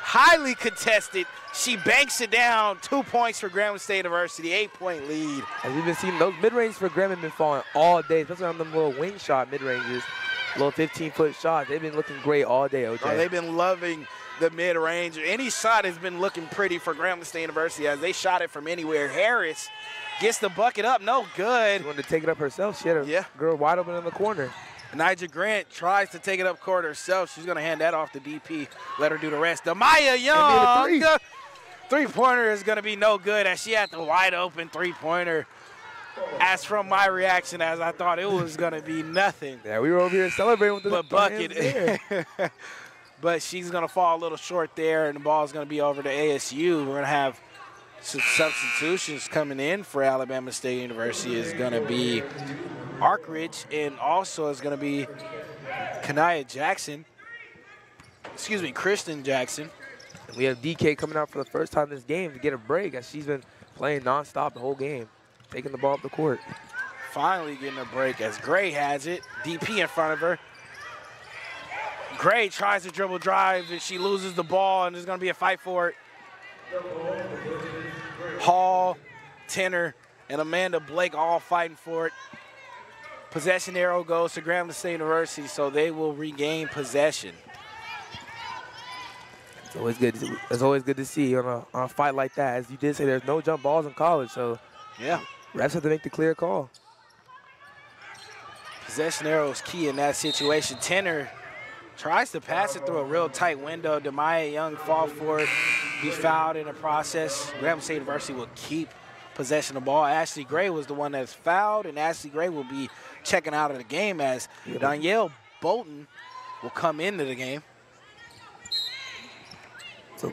highly contested. She banks it down. Two points for Grambling State University, eight-point lead. As we've been seeing, those mid-range for have been falling all day, especially on them little wing shot mid-ranges, little 15-foot shots. They've been looking great all day, OJ. Oh, they've been loving the mid-range. Any shot has been looking pretty for Grambling State University as they shot it from anywhere. Harris gets the bucket up, no good. She wanted to take it up herself. She had a Yeah. girl wide open in the corner. Nigel Grant tries to take it up court herself. She's going to hand that off to DP. Let her do the rest. Demaya Young. three. Three-pointer is going to be no good as she had the wide open three-pointer. As from my reaction, as I thought it was going to be nothing Yeah, we were over here celebrating with the but our hands in the air. bucket. but she's going to fall a little short there, and the ball's going to be over to ASU. We're going to have substitutions coming in for Alabama State University. Is going to be Arkridge, and also is going to be Kanaya Jackson. Excuse me, Kristen Jackson. We have DK coming out for the first time this game to get a break as she's been playing nonstop the whole game, taking the ball up the court. Finally getting a break as Gray has it. DP in front of her. Gray tries to dribble drive and she loses the ball and there's going to be a fight for it. Hall, Tenor, and Amanda Blake all fighting for it. Possession arrow goes to Grambling State University, so they will regain possession. It's always good. To, it's always good to see on a, on a fight like that. As you did say, there's no jump balls in college, so Yeah. refs have to make the clear call. Possession arrow is key in that situation. Tenor tries to pass it through a real tight window. Demaya Young fall for it. Be fouled in the process. Grambling State University will keep possession of the ball. Ashley Gray was the one that's fouled, and Ashley Gray will be checking out of the game as Danielle Bolton will come into the game. So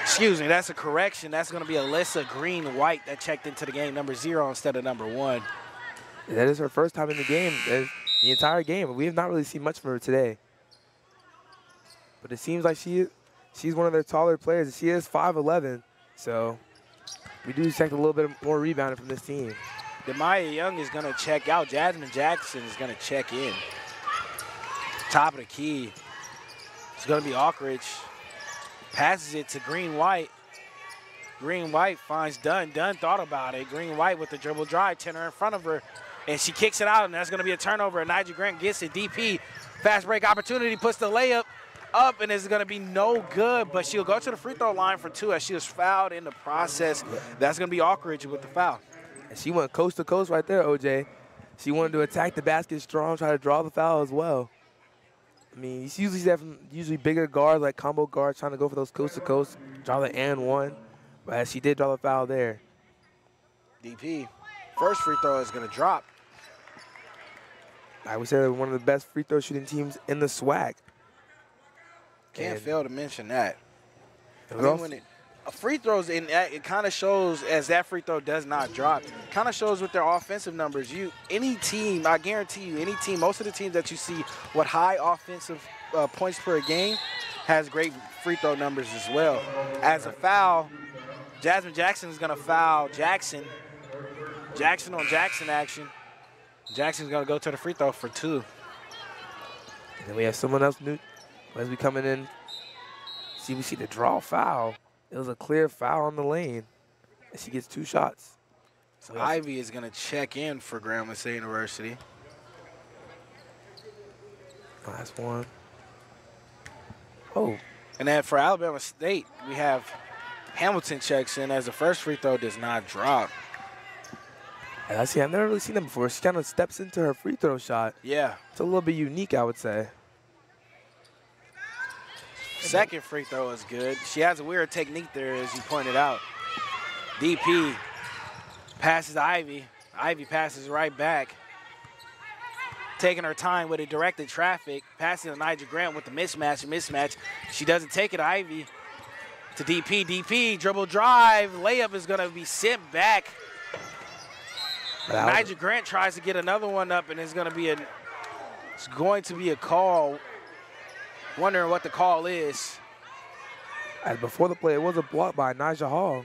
Excuse me, that's a correction. That's going to be Alyssa Green White that checked into the game, number zero instead of number one. That is her first time in the game, eh, the entire game. We have not really seen much from her today. But it seems like she she's one of their taller players. She is 5'11", so we do expect a little bit more rebounding from this team. Demaya Young is going to check out. Jasmine Jackson is going to check in. Top of the key. It's going to be Ockridge. Passes it to Green White. Green White finds Dunn. Dunn thought about it. Green White with the dribble drive, tenor in front of her. And she kicks it out, and that's going to be a turnover. Nigel Grant gets it. DP, fast break opportunity, puts the layup up, and it's going to be no good. But she'll go to the free throw line for two as she was fouled in the process. That's going to be awkward with the foul. And she went coast to coast right there, OJ. She wanted to attack the basket strong, try to draw the foul as well. I mean, you usually have usually bigger guards like combo guards trying to go for those coast to coast, draw the and one. But she did draw the foul there. DP, first free throw is going to drop. I would say they're one of the best free throw shooting teams in the SWAC. Can't and fail to mention that. I mean, when it, free throws, and it kind of shows as that free throw does not drop, kind of shows with their offensive numbers. You any team, I guarantee you, any team, most of the teams that you see with high offensive uh, points per game has great free throw numbers as well. As a foul, Jasmine Jackson is going to foul Jackson. Jackson on Jackson action. Jackson's going to go to the free throw for two. And then we have someone else new as we coming in. See, we see the draw foul. It was a clear foul on the lane. And she gets two shots. So Ivy is going to check in for Grambling State University. Last one. Oh. And then for Alabama State, we have Hamilton checks in as the first free throw does not drop. And I see, I've never really seen that before. She kind of steps into her free throw shot. Yeah. It's a little bit unique, I would say. Second free throw is good. She has a weird technique there, as you pointed out. DP passes Ivy. Ivy passes right back. Taking her time with a directed traffic. Passing to Anija Grant with the mismatch. Mismatch. She doesn't take it. Ivy to DP. DP, dribble drive, layup is going to be sent back. Anija Grant tries to get another one up, and it's going to be a it's going to be a call. Wondering what the call is. As before the play, it was a block by Nigel Hall.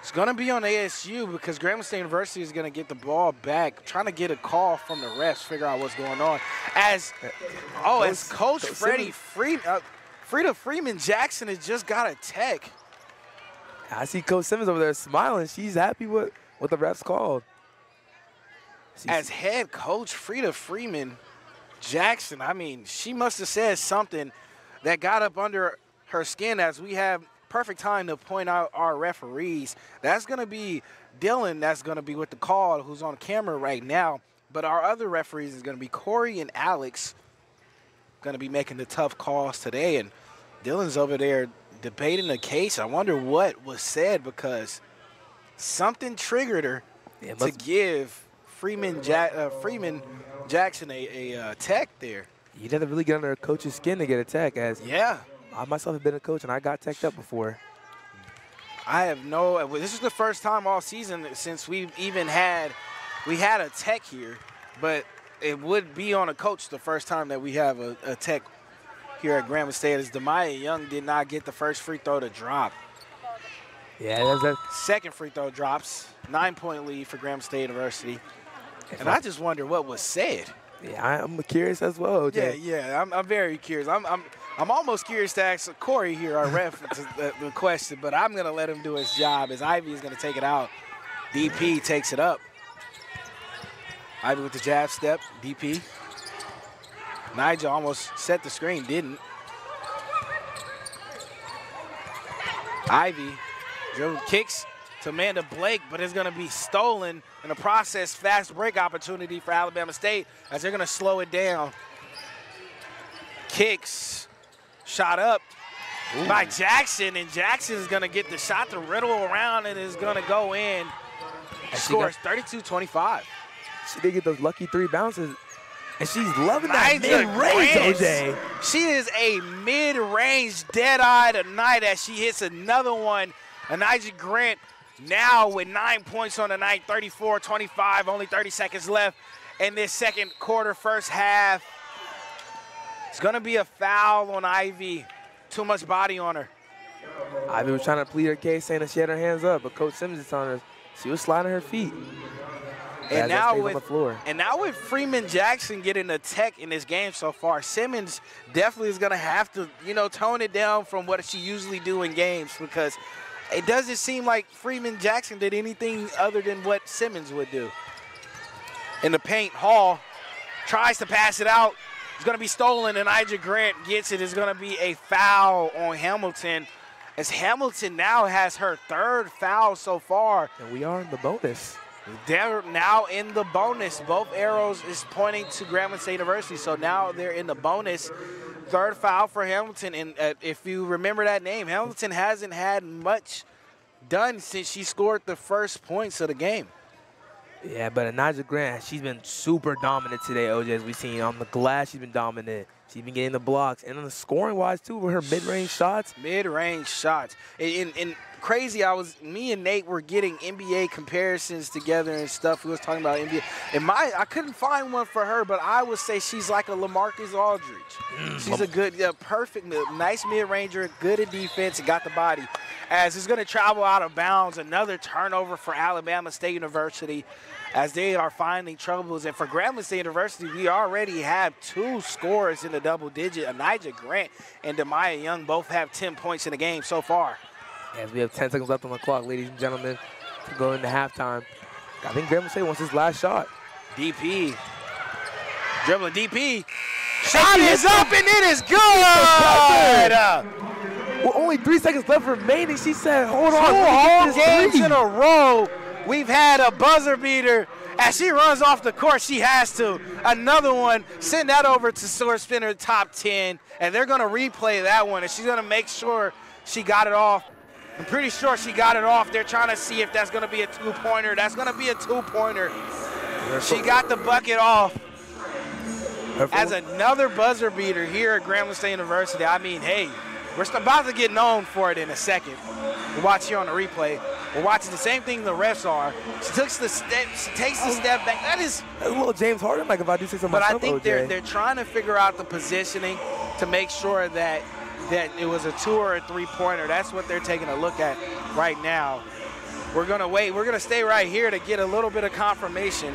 It's going to be on ASU because Grambling State University is going to get the ball back, trying to get a call from the refs, figure out what's going on. As oh, as Coach Freddie Freeman, uh, Freda Freeman Jackson has just got a tech. I see Coach Simmons over there smiling. She's happy with what the refs called. She's As head coach, Freda Freeman Jackson, I mean, she must have said something that got up under her skin as we have perfect time to point out our referees. That's going to be Dylan that's going to be with the call who's on camera right now. But our other referees is going to be Corey and Alex going to be making the tough calls today. And Dylan's over there debating the case. I wonder what was said because something triggered her yeah, to give Freeman ja- uh, Freeman Jackson a, a uh, tech there. You have to really get under a coach's skin to get a tech. As yeah, I myself have been a coach and I got teched up before. I have no. This is the first time all season since we've even had we had a tech here, but it would be on a coach the first time that we have a, a tech here at Grambling State as Demaya Young did not get the first free throw to drop. Yeah, that's a second free throw drops. Nine point lead for Grambling State University. And I just wonder what was said. Yeah, I'm curious as well. Yeah, yeah, I'm, I'm very curious. I'm, I'm, I'm almost curious to ask Corey here, our ref, the, the question, but I'm going to let him do his job as Ivy is going to take it out. DP takes it up. Ivy with the jab step, DP. Nigel almost set the screen, didn't. Ivy dribble kicks to Amanda Blake, but it's going to be stolen in the process. Fast break opportunity for Alabama State as they're going to slow it down. Kicks, shot up Ooh. by Jackson, and Jackson is going to get the shot to riddle around and is going to go in. Scores 32-25. She did get those lucky three bounces. And she's loving that mid-range, OJ. She is a mid-range dead-eye tonight as she hits another one. And IJ Grant now with nine points on the night, 34-25, only 30 seconds left in this second quarter, first half. It's gonna be a foul on Ivy. Too much body on her. Ivy was trying to plead her case, saying that she had her hands up, but Coach Simmons is telling her she was sliding her feet. And now with the floor. and now with Freeman Jackson getting a tech in this game so far, Simmons definitely is gonna have to, you know, tone it down from what she usually do in games because it doesn't seem like Freeman Jackson did anything other than what Simmons would do. In the paint, Hall tries to pass it out. It's gonna be stolen, and Ija Grant gets it. It's gonna be a foul on Hamilton. As Hamilton now has her third foul so far. And we are in the bonus. They're now in the bonus. Both arrows is pointing to Grambling State University, so now they're in the bonus. Third foul for Hamilton, and uh, if you remember that name, Hamilton hasn't had much done since she scored the first points of the game. Yeah, but Anija Grant, she's been super dominant today, OJ, as we've seen. On the glass, she's been dominant. She's been getting the blocks. And on the scoring wise, too, with her mid range shots. Mid range shots. And, and, and, crazy, I was, me and Nate were getting NBA comparisons together and stuff. We was talking about NBA. And my, I couldn't find one for her, but I would say she's like a LaMarcus Aldridge. Mm, she's a good, yeah, perfect, nice mid ranger, good at defense, and got the body. As it's going to travel out of bounds, another turnover for Alabama State University as they are finding troubles. And for Grambling State University, we already have two scores in the double digit. Anija Grant and Demaya Young both have 10 points in the game so far. As we have 10 seconds left on the clock, ladies and gentlemen, to go into halftime. I think Grambling State wants his last shot. DP. Dribbling DP. Shot is up and it is good. Well, only three seconds left remaining. She said, hold on. Two home games three. in a row. We've had a buzzer beater. As she runs off the court, she has to. Another one. Send that over to SportsCenter top 10. And they're going to replay that one. And she's going to make sure she got it off. I'm pretty sure she got it off. They're trying to see if that's going to be a two-pointer. That's going to be a two-pointer. She got the bucket off. As another buzzer beater here at Grambling State University, I mean, hey, we're about to get known for it in a second. We'll watch here on the replay. We're watching the same thing the refs are. She takes the step, she takes the step back. That is uh, a little James Harden, like if I do say something. But I think OJ. they're they're trying to figure out the positioning to make sure that that it was a two or a three pointer. That's what they're taking a look at right now. We're gonna wait. We're gonna stay right here to get a little bit of confirmation.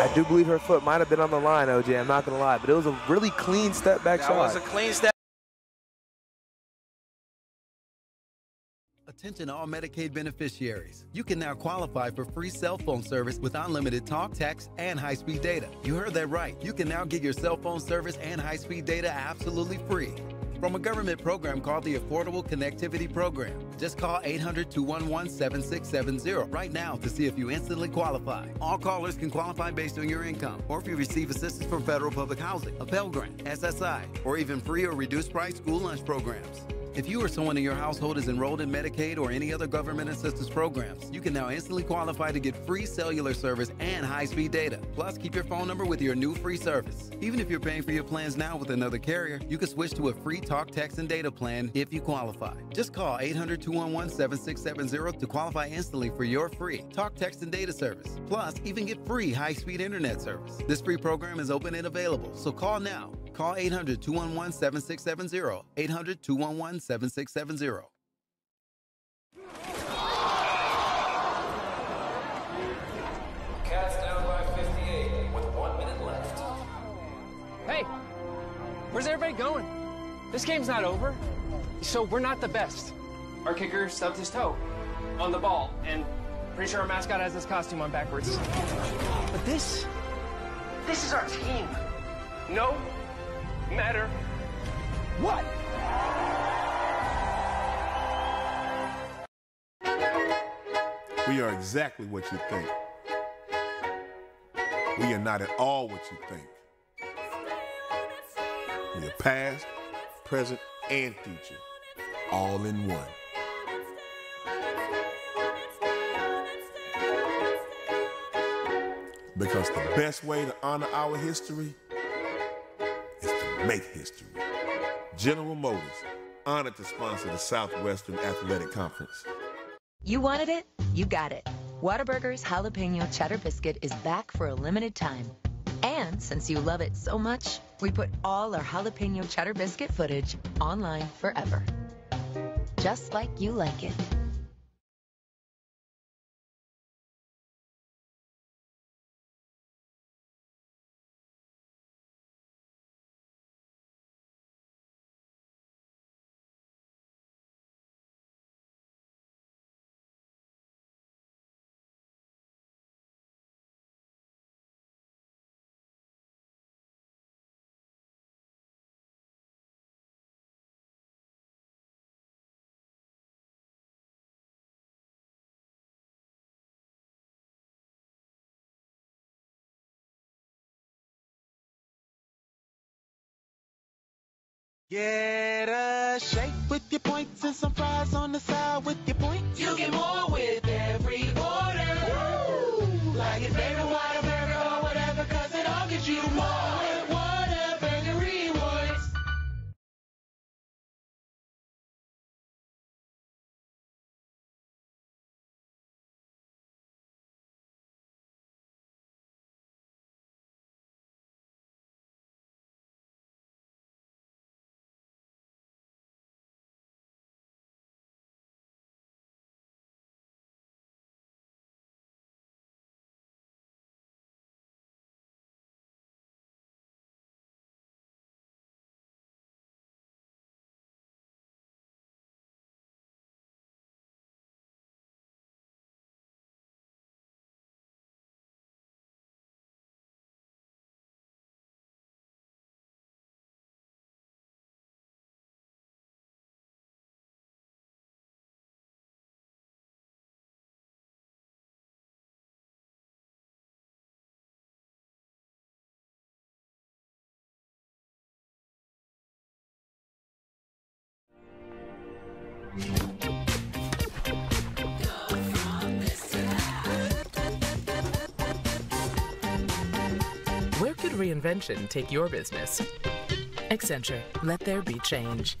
I do believe her foot might have been on the line, OJ. I'm not gonna lie, but it was a really clean step back that shot. That was a clean step. Attention all Medicaid beneficiaries. You can now qualify for free cell phone service with unlimited talk, text, and high speed data. You heard that right. You can now get your cell phone service and high speed data absolutely free. From a government program called the Affordable Connectivity Program. Just call 800 211 7670 right now to see if you instantly qualify. All callers can qualify based on your income, or if you receive assistance from federal public housing, a Pell Grant, SSI, or even free or reduced price school lunch programs. If you or someone in your household is enrolled in Medicaid or any other government assistance programs, you can now instantly qualify to get free cellular service and high speed data. Plus, keep your phone number with your new free service. Even if you're paying for your plans now with another carrier, you can switch to a free talk, text, and data plan if you qualify. Just call 800 211 7670 to qualify instantly for your free talk, text, and data service. Plus, even get free high speed internet service. This free program is open and available, so call now. Call 800 211 7670. 800 211 7670. Cats down by 58 with one minute left. Hey, where's everybody going? This game's not over. So we're not the best. Our kicker stubbed his toe on the ball, and pretty sure our mascot has this costume on backwards. But this, this is our team. No matter what. We are exactly what you think. We are not at all what you think. We are past, present, and future, all in one. Because the best way to honor our history is to make history. General Motors, honored to sponsor the Southwestern Athletic Conference. You wanted it, you got it. Whataburger's Jalapeno Cheddar Biscuit is back for a limited time. And since you love it so much, we put all our jalapeno cheddar biscuit footage online forever. Just like you like it. Get a shake with your points and some fries on the side with your points. You get more Where could reinvention take your business? Accenture, let there be change.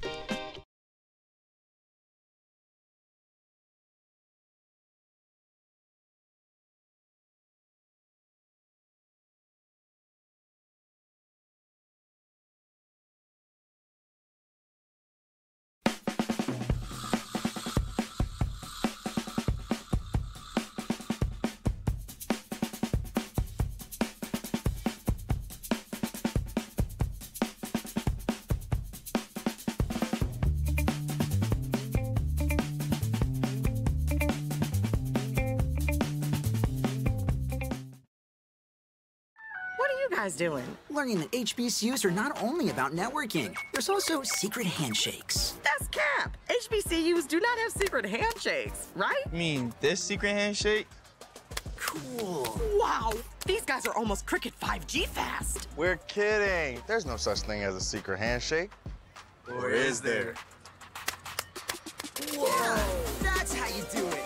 Guys doing? Learning that HBCUs are not only about networking, there's also secret handshakes. That's cap. HBCUs do not have secret handshakes, right? You mean this secret handshake? Cool. Wow, these guys are almost Cricket 5G fast. We're kidding. There's no such thing as a secret handshake. Or is there? Whoa, that's how you do it.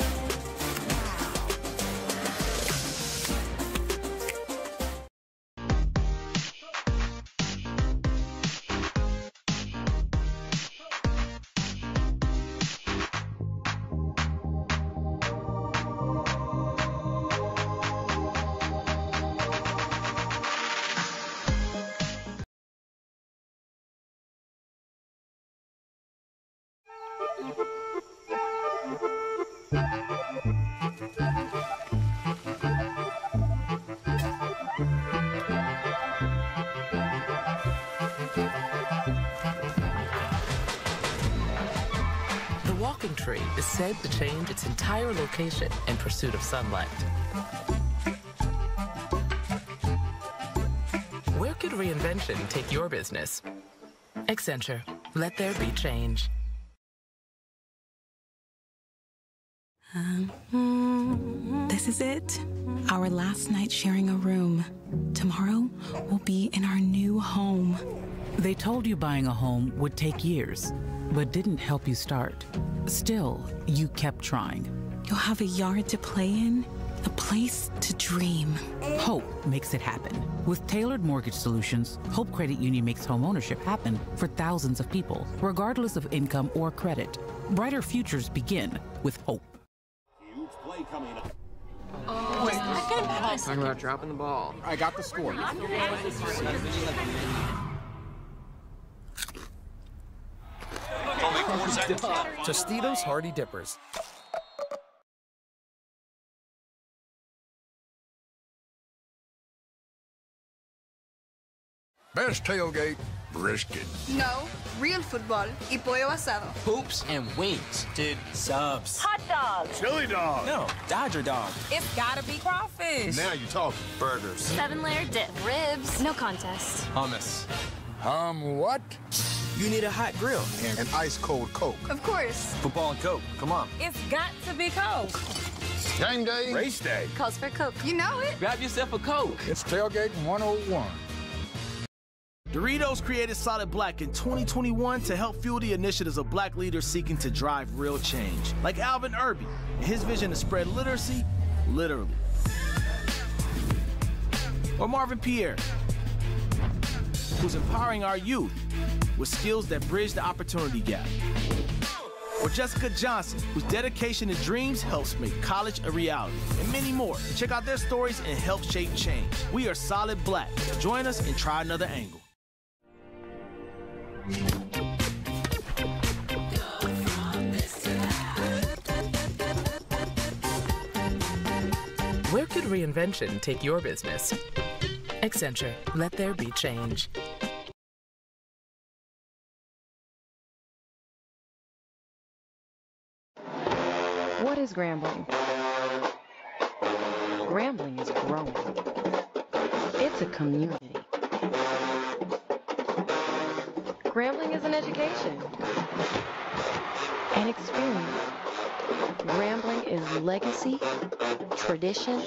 Location in pursuit of sunlight. Where could reinvention take your business? Accenture, let there be change. This is it. Our last night sharing a room. Tomorrow, we'll be in our new home. They told you buying a home would take years, but didn't help you start. Still, you kept trying. You'll have a yard to play in, a place to dream. Hope makes it happen. With tailored mortgage solutions, Hope Credit Union makes home ownership happen for thousands of people, regardless of income or credit. Brighter futures begin with hope. play coming up. Oh, I can't. Talking about dropping the ball. I got the score. Tostitos Hardy Dippers. Best tailgate, brisket. No, real football y pollo asado. Hoops and wings. Dude, subs. Hot dogs. Chili dog. No, Dodger dog. It's gotta be crawfish. Now you're talking. Burgers. Seven layer dip. Ribs. No contest. Hummus. Um, what? You need a hot grill. And an ice cold Coke. Of course. Football and Coke. Come on. It's got to be Coke. Game day. Race day. Calls for Coke. You know it. Grab yourself a Coke. It's tailgate 101. Doritos created Solid Black in 2021 to help fuel the initiatives of black leaders seeking to drive real change, like Alvin Irby and his vision to spread literacy literally. Or Marvin Pierre, who's empowering our youth with skills that bridge the opportunity gap. Or Jessica Johnson, whose dedication to dreams helps make college a reality. And many more. Check out their stories and help shape change. We are Solid Black. Join us and try another angle. Where could reinvention take your business? Accenture, let there be change. What is Grambling? Grambling is growing. It's a community. Grambling is an education, an experience. Grambling is legacy, tradition,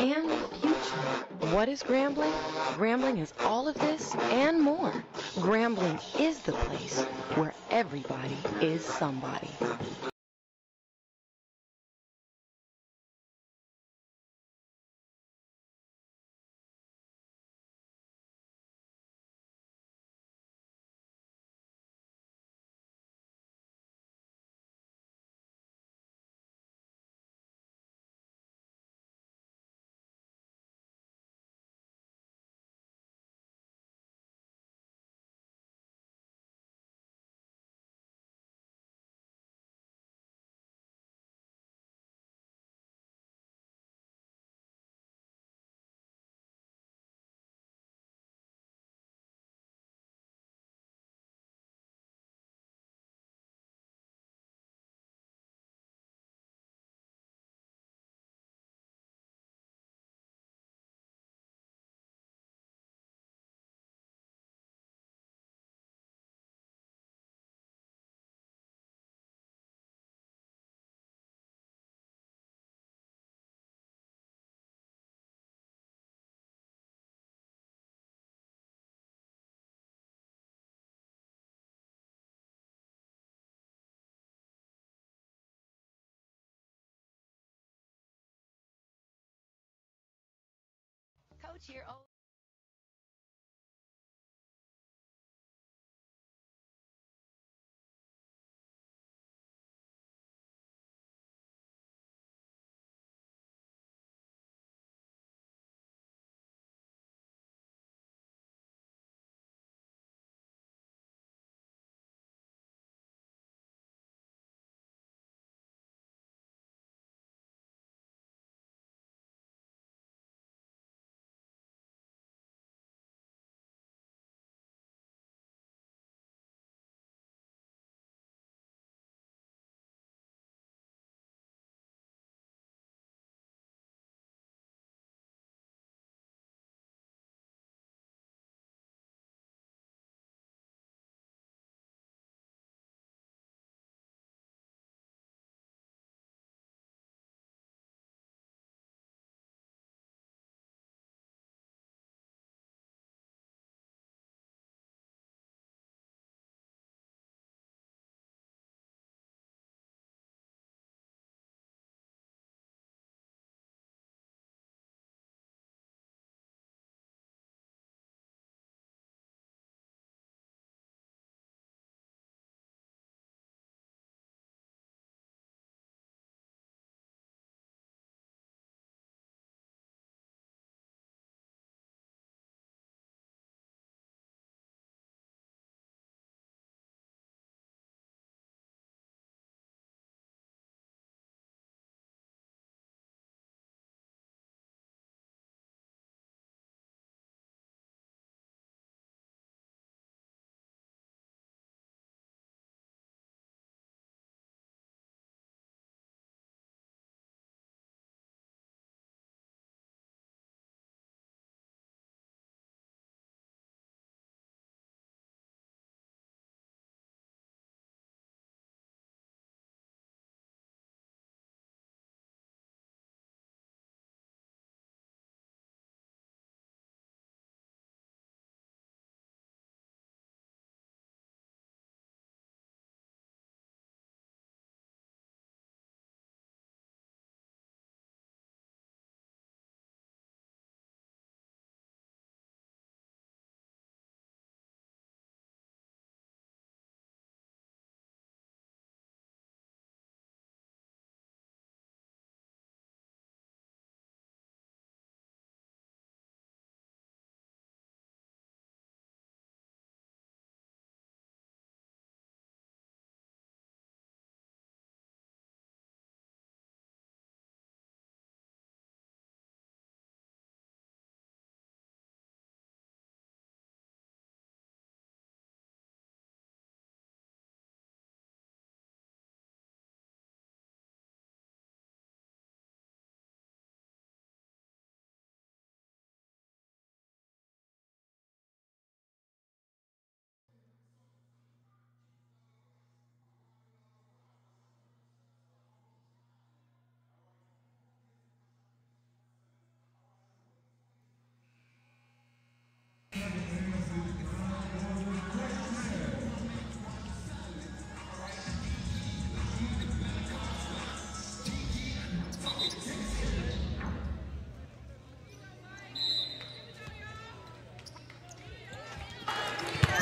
and future. What is Grambling? Grambling is all of this and more. Grambling is the place where everybody is somebody. Coach,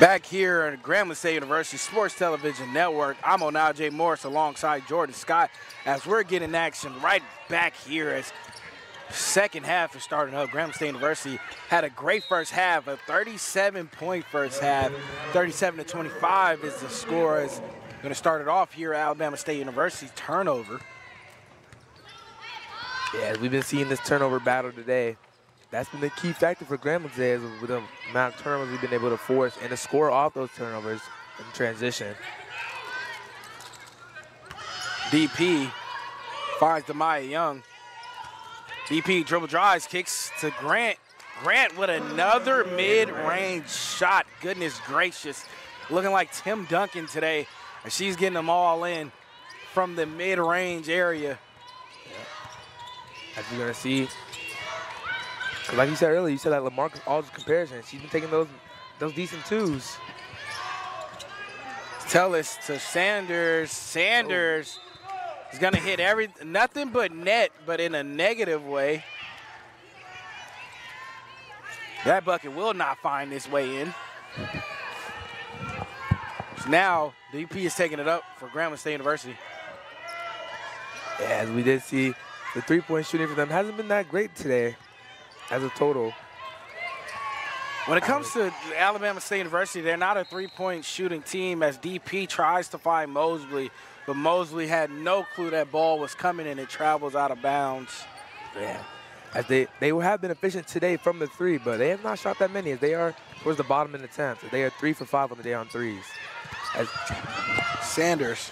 Back here at Grambling State University Sports Television Network, I'm Onal J. Morris alongside Jordan Scott as we're getting action right back here as second half is starting up. Grambling State University had a great first half, a 37-point first half. 37 to 25 is the score. Is going to start it off here at Alabama State University. Turnover. Yeah, we've been seeing this turnover battle today. That's been the key factor for today is with the amount of turnovers we've been able to force and to score off those turnovers in transition. DP finds Demaya Young. DP dribble drives, kicks to Grant. Grant with another mid-range shot. Goodness gracious. Looking like Tim Duncan today. And she's getting them all in from the mid-range area. As you're going to see, like you said earlier, you said that LaMarcus Aldridge comparison. She's been taking those those decent twos. Tellis to Sanders. Sanders is going to hit every nothing but net, but in a negative way. That bucket will not find its way in. So now, DP is taking it up for Grambling State University. Yeah, as we did see, the three-point shooting for them hasn't been that great today as a total. When it comes to Alabama State University, they're not a three-point shooting team as DP tries to find Mosley, but Mosley had no clue that ball was coming and it travels out of bounds. Yeah. As they, they have been efficient today from the three, but they have not shot that many as they are towards the bottom in attempts. They are three for five on the day on threes. As Sanders.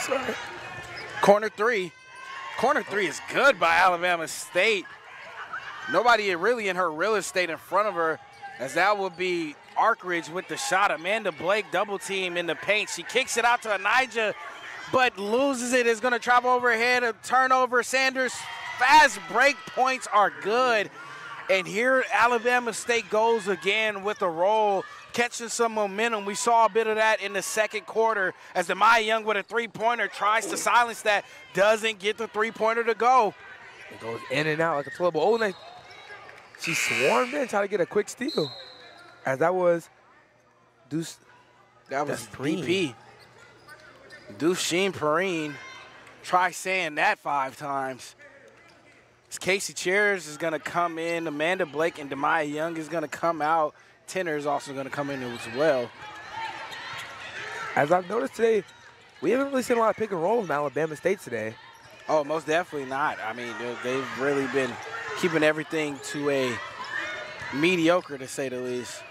Sorry. Corner three. Corner three is good by Alabama State. Nobody really in her real estate in front of her, as that would be Arkridge with the shot. Amanda Blake double team in the paint. She kicks it out to Anija, but loses it. Is going to travel overhead. A turnover. Sanders fast break points are good. And here Alabama State goes again with a roll, catching some momentum. We saw a bit of that in the second quarter as Demaya Young with a three-pointer tries to silence that, doesn't get the three-pointer to go. It goes in and out like a flowable. Oh, and they, she swarmed in, trying to get a quick steal. As that was Deuce. That was. DP. Dushin Perrine. Try saying that five times. Casey Chairs is going to come in. Amanda Blake and Demaya Young is going to come out. Tenor is also going to come in as well. As I've noticed today, we haven't really seen a lot of pick and roll from Alabama State today. Oh, most definitely not. I mean, they- they've really been keeping everything to a mediocre, to say the least.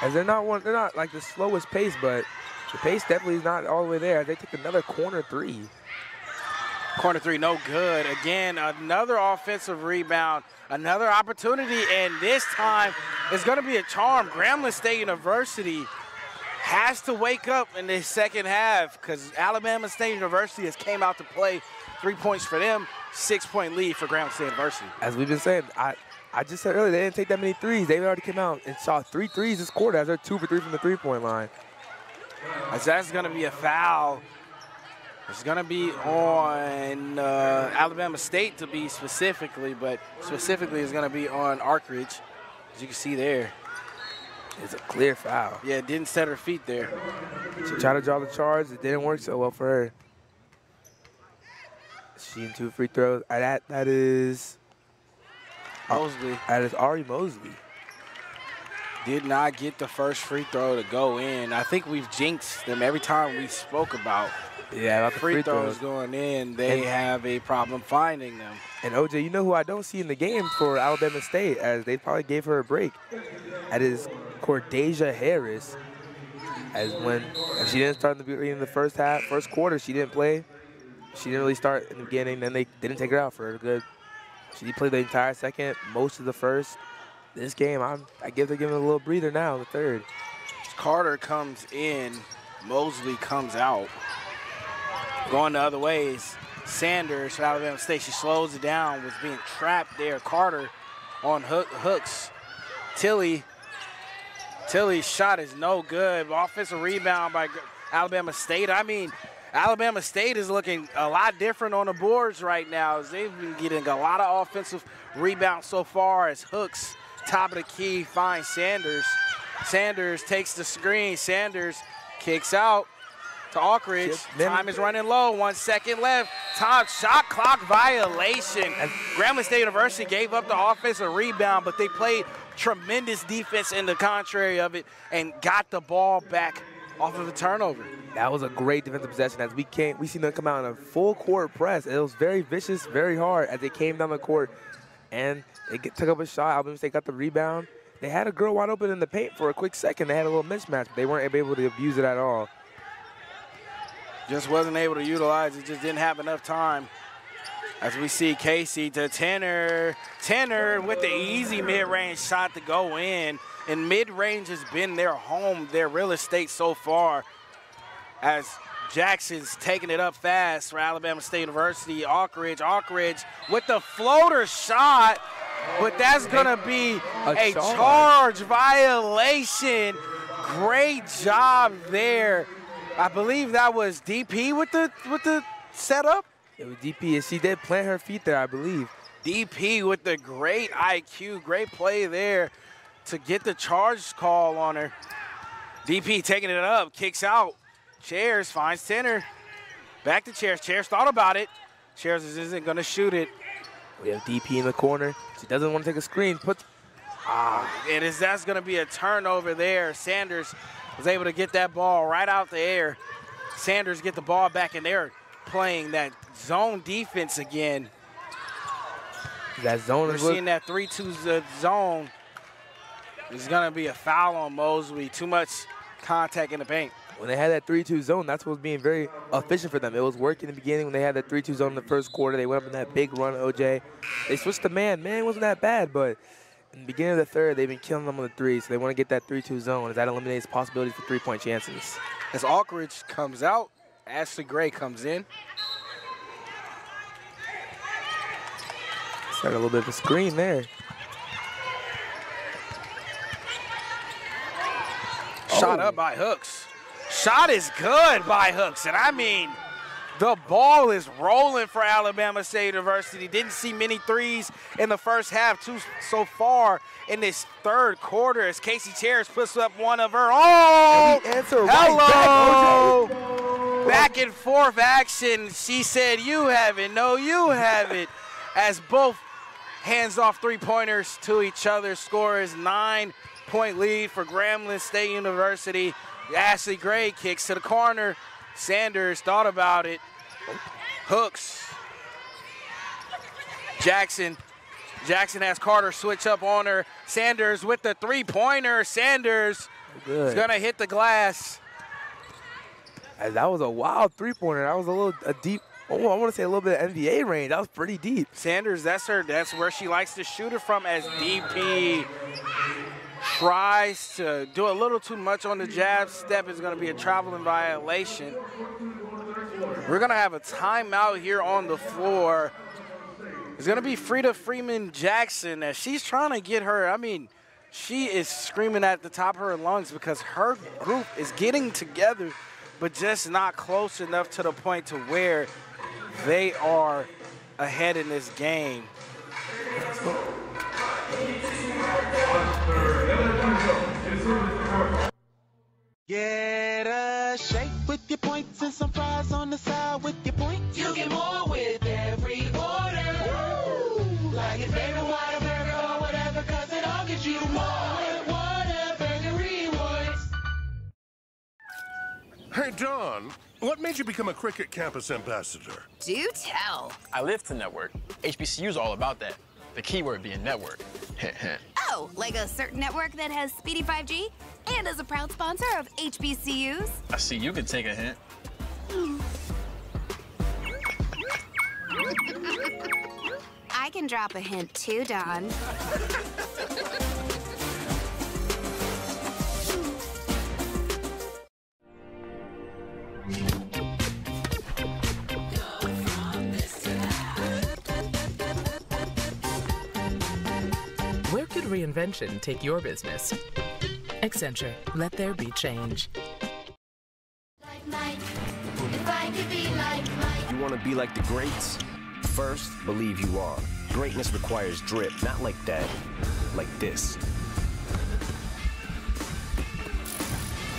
As they're not one, they're not like the slowest pace, but the pace definitely is not all the way there. They took another corner three. Corner three, no good. Again, another offensive rebound, another opportunity, and this time it's going to be a charm. Grambling State University has to wake up in the second half because Alabama State University has came out to play. Three points for them, six-point lead for Grambling State University. As we've been saying, I, I just said earlier, they didn't take that many threes. They already came out and shot three threes this quarter as they're two for three from the three-point line. As that's going to be a foul. It's going to be on uh, Alabama State to be specifically, but specifically it's going to be on Arkridge, as you can see there. It's a clear foul. Yeah, didn't set her feet there. She tried to draw the charge. It didn't work so well for her. She in two free throws. Uh, That that is Mosley. That is Ari Mosley. Did not get the first free throw to go in. I think we've jinxed them every time we spoke about Yeah, about the free, free throws going in. They And- have a problem finding them. And OJ, you know who I don't see in the game for Alabama State, as they probably gave her a break. That is Cordasia Harris. As when if she didn't start in the beginning of the first half, first quarter, she didn't play. She didn't really start in the beginning. Then they didn't take her out for a good. She played the entire second, most of the first. This game, I'm, I give her giving a little breather now, the third. Carter comes in, Mosley comes out. Going the other way is Sanders Alabama State. She slows it down, was being trapped there. Carter on hook, hooks. Tilly, Tilly's shot is no good. Offensive rebound by Alabama State. I mean, Alabama State is looking a lot different on the boards right now. They've been getting a lot of offensive rebounds so far as hooks top of the key, finds Sanders. Sanders takes the screen. Sanders kicks out to Alkridge. Time is running low. One second left. Time shot clock violation. And Grambling State University gave up the offensive rebound, but they played tremendous defense in the contrary of it and got the ball back off of a turnover. That was a great defensive possession as we came. We seen them come out in a full court press. It was very vicious, very hard as they came down the court, and they took up a shot. Alabama State got the rebound. They had a girl wide open in the paint for a quick second. They had a little mismatch, but they weren't able to abuse it at all. Just wasn't able to utilize it. Just didn't have enough time. As we see Casey to Tanner. Tanner with the easy mid-range shot to go in. And mid-range has been their home, their real estate so far. As Jackson's taking it up fast for Alabama State University. Alkridge, Alkridge with the floater shot. But that's going to be A charge violation. Great job there. I believe that was DP with the with the setup. It was DP, and she did plant her feet there, I believe. DP with the great IQ, great play there to get the charge call on her. DP taking it up, kicks out. Chairs finds Tenor. Back to Chairs. Chairs thought about it. Chairs isn't going to shoot it. We have DP in the corner. She doesn't want to take a screen. Put Ah, it is that's going to be a turnover there. Sanders was able to get that ball right out the air. Sanders get the ball back, and they're playing that zone defense again. that zone We're is seeing that 3-2 zone. There's going to be a foul on Mosley. Too much contact in the paint. when they had that 3-2 zone, that's what was being very efficient for them. It was working in the beginning when they had that 3-2 zone in the first quarter. They went up in that big run, OJ. They switched to man. Man wasn't that bad, but in the beginning of the third, they've been killing them on the three, so they want to get that 3-2 zone as that eliminates possibilities for three-point chances. As Alkridge comes out, Ashley Gray comes in. Started a little bit of a screen there. Shot oh. up by Hooks. Shot is good by Hooks. And I mean, the ball is rolling for Alabama State University. Didn't see many threes in the first half, two so far in this third quarter as Casey Chairs puts up one of her own. And he answered right back, Hello. Back and forth action. She said, You have it. No, you have it. As both hands off three pointers to each other. Score is nine point lead for Grambling State University. Ashley Gray kicks to the corner. Sanders thought about it. Hooks. Jackson. Jackson has Carter switch up on her. Sanders with the three pointer. Sanders Good. is going to hit the glass. As that was a wild three-pointer. That was a little a deep. Oh, I want to say a little bit of NBA range. That was pretty deep. Sanders, that's her. That's where she likes to shoot it from. As DP tries to do a little too much on the jab step, is going to be a traveling violation. We're going to have a timeout here on the floor. It's going to be Freda Freeman Jackson as she's trying to get her. I mean, she is screaming at the top of her lungs because her group is getting together, but just not close enough to the point to where they are ahead in this game. Get a shake with your points and some fries on the side with your points. You get more with every order. Like your favorite Whataburger or whatever, cause it all gets you more with Whataburger Rewards. Hey, Don, what made you become a Cricket Campus ambassador? Do tell. I live to network. HBCU's all about that. The keyword being network. Oh, like a certain network that has speedy 5G and is a proud sponsor of HBCUs. I see you can take a hint. I can drop a hint too, Don. reinvention take your business? Accenture, let there be change. You want to be like the greats? First, believe you are. Greatness requires drip, not like that. like this.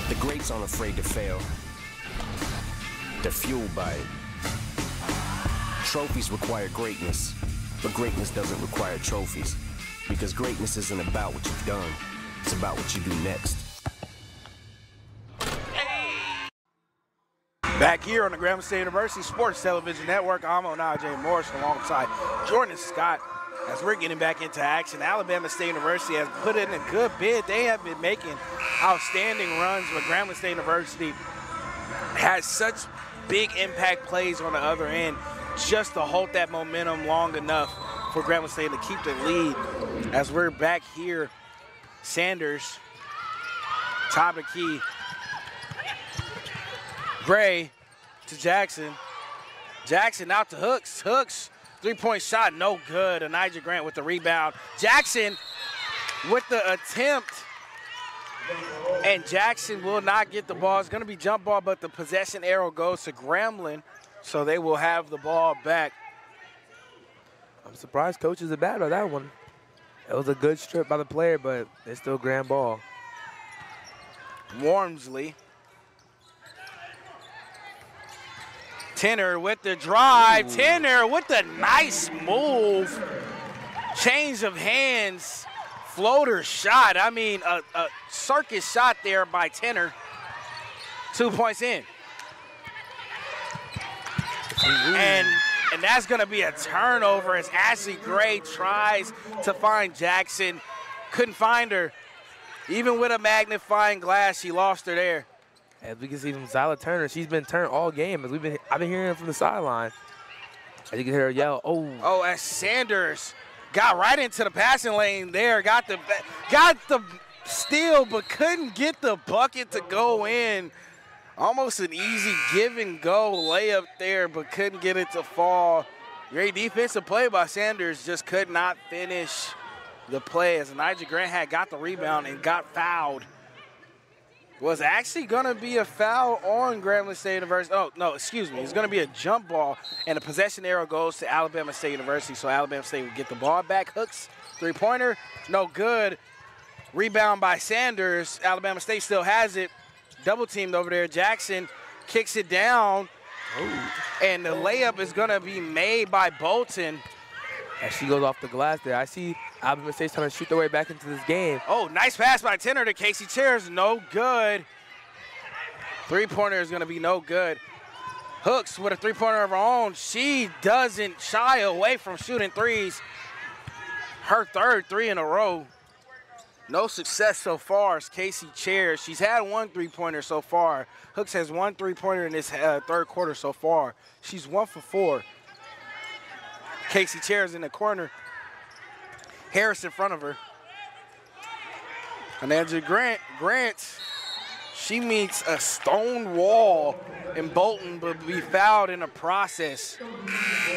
The greats aren't afraid to fail. They're fueled by it. Trophies require greatness, but greatness doesn't require trophies. Because greatness isn't about what you've done, it's about what you do next. Back here on the Grambling State University Sports Television Network, I'm Onaje Morris alongside Jordan Scott as we're getting back into action. Alabama State University has put in a good bid. They have been making outstanding runs, but Grambling State University has such big impact plays on the other end just to hold that momentum long enough for Grambling State to keep the lead. As we're back here, Sanders, top of key, Gray to Jackson. Jackson out to Hooks. Hooks, three-point shot, no good. Elijah Grant with the rebound. Jackson with the attempt. And Jackson will not get the ball. It's going to be jump ball, but the possession arrow goes to Grambling, so they will have the ball back. I'm surprised coaches are bad on that one. It was a good strip by the player, but it's still grand ball. Warmsley. Tenor with the drive. Ooh. Tenor with the nice move. Change of hands. Floater shot. I mean, a, a circus shot there by Tenor. Two points in. Ooh. And and that's going to be a turnover as Ashley Gray tries to find Jackson. Couldn't find her. Even with a magnifying glass, she lost her there. As we can see from Zyla Turner, she's been turned all game. As we've been, I've been hearing from the sideline. As you can hear her yell, "Oh!" Oh, as Sanders got right into the passing lane there, got the got the steal, but couldn't get the bucket to go in. Almost an easy give and go layup there, but couldn't get it to fall. Great defensive play by Sanders, just could not finish the play as Anija Grant had got the rebound and got fouled was actually going to be a foul on Grambling State University. Oh, no, excuse me. It's going to be a jump ball, and the possession arrow goes to Alabama State University. So Alabama State would get the ball back. Hooks, three-pointer, no good. Rebound by Sanders. Alabama State still has it. Double teamed over there. Jackson kicks it down. Ooh. And the layup is going to be made by Bolton. As she goes off the glass there. I see Alabama State's trying to shoot their way back into this game. Oh, nice pass by Tenor to Casey Chairs. No good. Three-pointer is going to be no good. Hooks with a three-pointer of her own. She doesn't shy away from shooting threes. Her third three in a row. No success so far as Casey Chairs. She's had one three-pointer so far. Hooks has one three-pointer in this uh, third quarter so far. She's one for four. Casey Chairs in the corner. Harris in front of her. And Anija Grant, Grant, she meets a stone wall in Bolton, but be fouled in the process.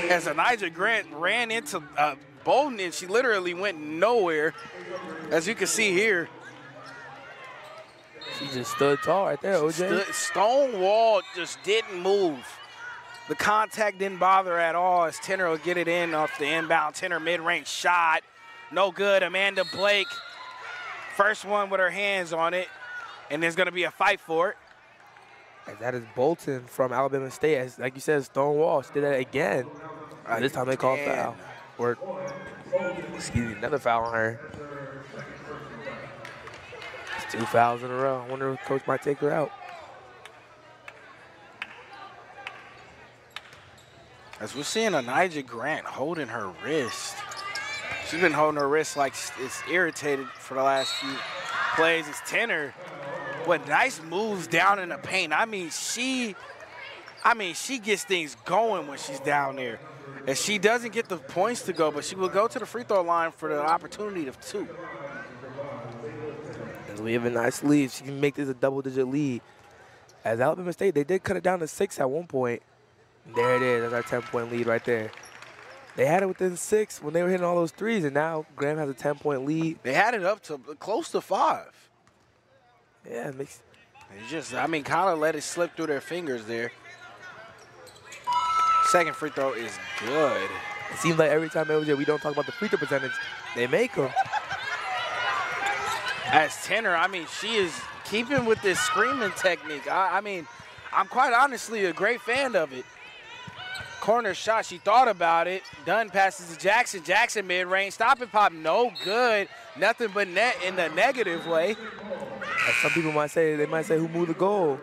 As Anija Grant ran into uh, Bolton, and she literally went nowhere. As you can see here. She just stood tall right there, OJ. Stood, stone wall just didn't move. The contact didn't bother at all as Tenor will get it in off the inbound. Tenor mid-range shot. No good. Amanda Blake, first one with her hands on it, and there's going to be a fight for it. And that is Bolton from Alabama State. As, like you said, Stonewall. She did that again. Uh, this time they called foul. Or, excuse me, another foul on her. Two fouls in a row. I wonder if coach might take her out. As we're seeing Anija Grant holding her wrist. She's been holding her wrist like it's irritated for the last few plays. It's Tenor. What nice moves down in the paint. I mean, she, I mean, she gets things going when she's down there. And she doesn't get the points to go, but she will go to the free throw line for the opportunity of two. We have a nice lead. She can make this a double-digit lead. As Alabama State, they did cut it down to six at one point. There it is. That's our 10-point lead right there. They had it within six when they were hitting all those threes, and now Graham has a 10-point lead. They had it up to close to five. Yeah, it makes. It's just, I mean, kind of let it slip through their fingers there. Second free throw is good. It seems like every time LJ we don't talk about the free throw percentage, they make them. As Tenor, I mean, she is keeping with this screaming technique. I, I mean, I'm quite honestly a great fan of it. Corner shot, she thought about it. Dunn passes to Jackson. Jackson mid-range, stop and pop, no good. Nothing but net in the negative way. As some people might say, they might say, who moved the goal?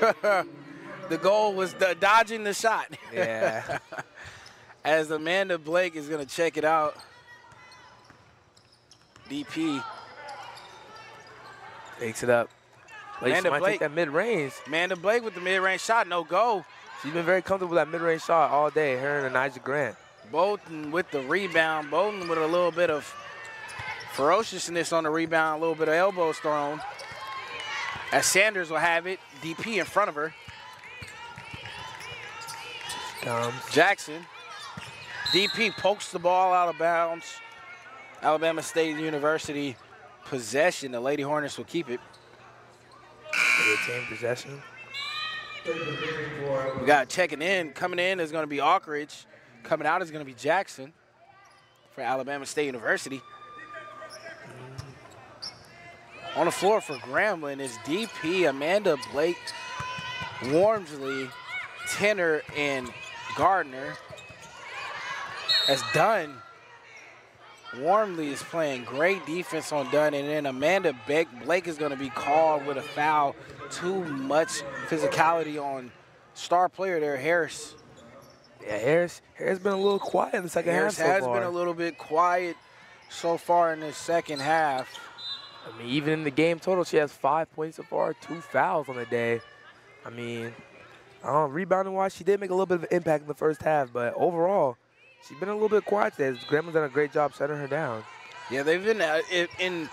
the goal was the dodging the shot. Yeah. As Amanda Blake is going to check it out. DP. Takes it up. Blake Amanda might Blake. take that mid-range. Amanda Blake with the mid-range shot, no go. She's been very comfortable with that mid-range shot all day, her and Anija Grant. Bolton with the rebound. Bolton with a little bit of ferociousness on the rebound, a little bit of elbows thrown. As Sanders will have it, DP in front of her. Comes. Jackson. DP pokes the ball out of bounds. Alabama State University possession. The Lady Hornets will keep it. Retain possession. We got checking in. Coming in is going to be Ockridge. Coming out is going to be Jackson for Alabama State University. On the floor for Grambling is DP, Amanda Blake, Warmsley, Tenor, and Gardner. As Dunn, Warmsley is playing great defense on Dunn, and then Amanda Beck, Blake is going to be called with a foul. Too much physicality on star player there, Harris. Yeah, Harris Harris been a little quiet in the second Harris half so has been a little bit quiet so far in the second half. I mean, even in the game total, she has five points so far, two fouls on the day. I mean, um, rebounding wise, she did make a little bit of an impact in the first half, but overall, she's been a little bit quiet today. Grandma's done a great job shutting her down. Yeah, they've been uh, in,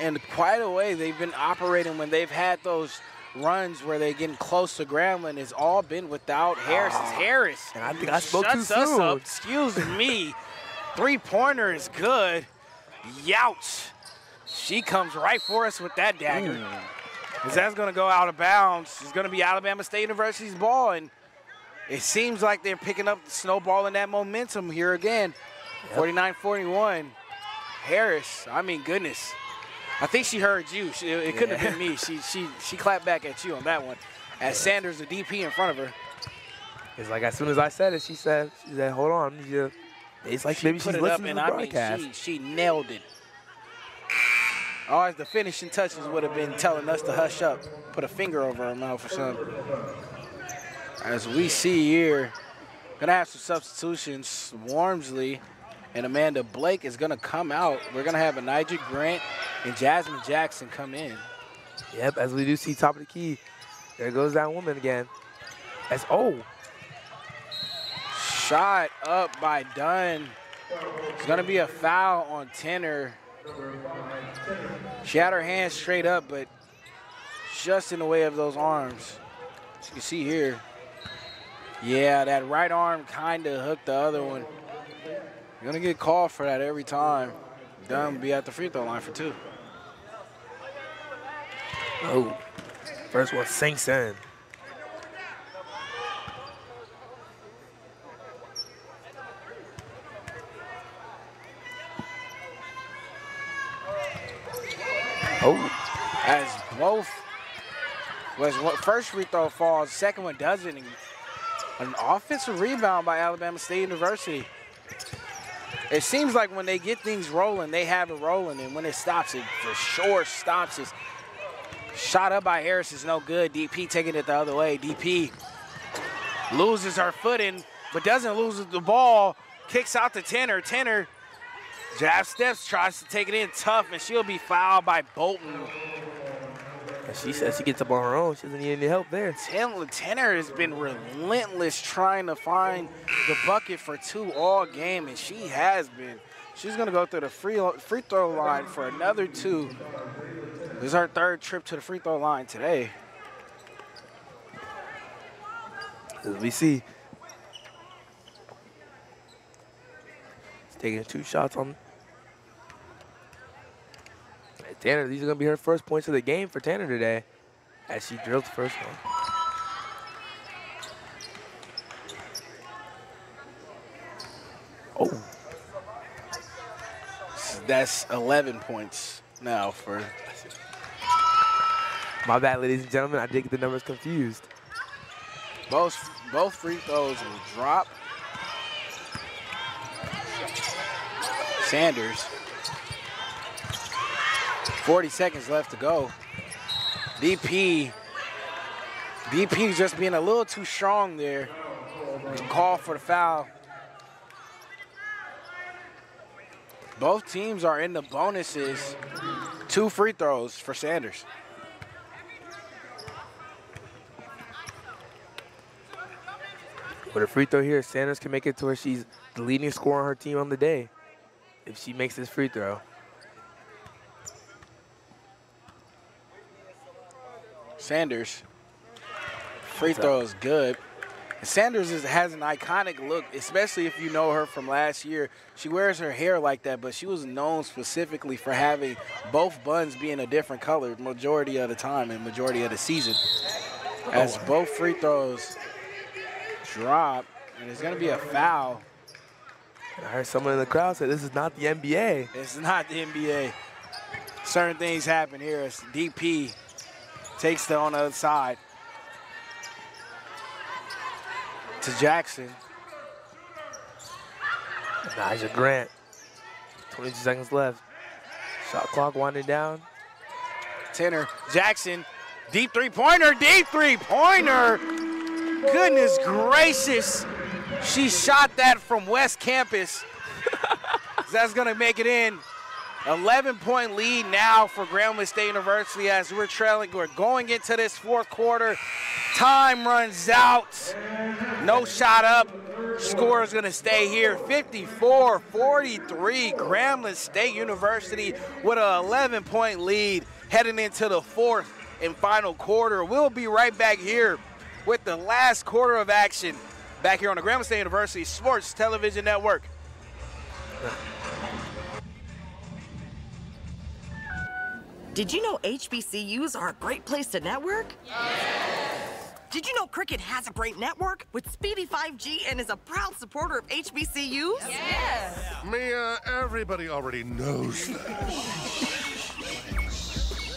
in quite a way. They've been operating when they've had those runs where they're getting close to Grambling. It's all been without Harris. It's Harris. And I think I spoke Shuts too us soon. up. Excuse me. Three pointer is good. Youch. She comes right for us with that dagger. 'Cause that's going to go out of bounds. It's going to be Alabama State University's ball, and it seems like they're picking up the snowball and that momentum here again. 49-41. Harris, I mean, goodness. I think she heard you. She, it couldn't have been me. She she she clapped back at you on that one. As Sanders, the DP in front of her. It's like as soon as I said it, she said, she said, hold on. I need you to-" It's like she maybe she's it up, listening and to the I mean, broadcast. she, she nailed it. Oh, Always the finishing touches would have been telling us to hush up, put a finger over her mouth or something. As we see here, gonna have some substitutions. Warmsley and Amanda Blake is gonna come out. We're gonna have Anija Grant and Jasmine Jackson come in. Yep, as we do see top of the key, there goes that woman again. That's oh, Shot up by Dunn. It's gonna be a foul on Tenor. She had her hands straight up, but just in the way of those arms. As you can see here. Yeah, that right arm kind of hooked the other one. You're gonna get called for that every time. Dunn will be at the free throw line for two. oh. First one sinks in. Oh. As both was first free throw falls, second one doesn't. An offensive rebound by Alabama State University. It seems like when they get things rolling, they have it rolling, and when it stops, it for sure stops it. Shot up by Harris is no good. DP taking it the other way. DP loses her footing, but doesn't lose the ball. Kicks out to Tenor. Tenor jab steps, tries to take it in tough, and she'll be fouled by Bolton. And she says she gets up on her own. She doesn't need any help there. Ten- Tenor has been relentless trying to find the bucket for two all game, and she has been. She's going to go through the free, free throw line for another two. This is her third trip to the free throw line today. As we see. She's taking two shots on. Tanner, these are going to be her first points of the game for Tanner today as she drills the first one. Oh. That's 11 points now for My bad, ladies and gentlemen. I did get the numbers confused. both both free throws will drop. Sanders. 40 seconds left to go. DP. DP just being a little too strong there. Call for the foul. Both teams are in the bonuses. Two free throws for Sanders. With a free throw here, Sanders can make it to where she's the leading scorer on her team on the day if she makes this free throw. Sanders. Free throw is good. Sanders is, has an iconic look, especially if you know her from last year. She wears her hair like that, but she was known specifically for having both buns being a different color majority of the time and majority of the season. As oh. both free throws drop, and it's going to be a foul. I heard someone in the crowd say this is not the NBA. It's not the NBA. Certain things happen here It's DP takes the on the other side to Jackson. Naja Grant. 22 seconds left. Shot clock winding down. Tenor Jackson, deep three pointer, deep three pointer. Goodness gracious. She shot that from West Campus. That's going to make it in. 11 point lead now for Grambling State University as we're trailing. We're going into this fourth quarter. Time runs out. No shot up. Score is going to stay here 54 43. Grambling State University with an 11 point lead heading into the fourth and final quarter. We'll be right back here with the last quarter of action back here on the Grambling State University Sports Television Network. Did you know HBCUs are a great place to network? Yes! Did you know Cricket has a great network with Speedy 5G and is a proud supporter of HBCUs? Yes! Mia, everybody already knows that.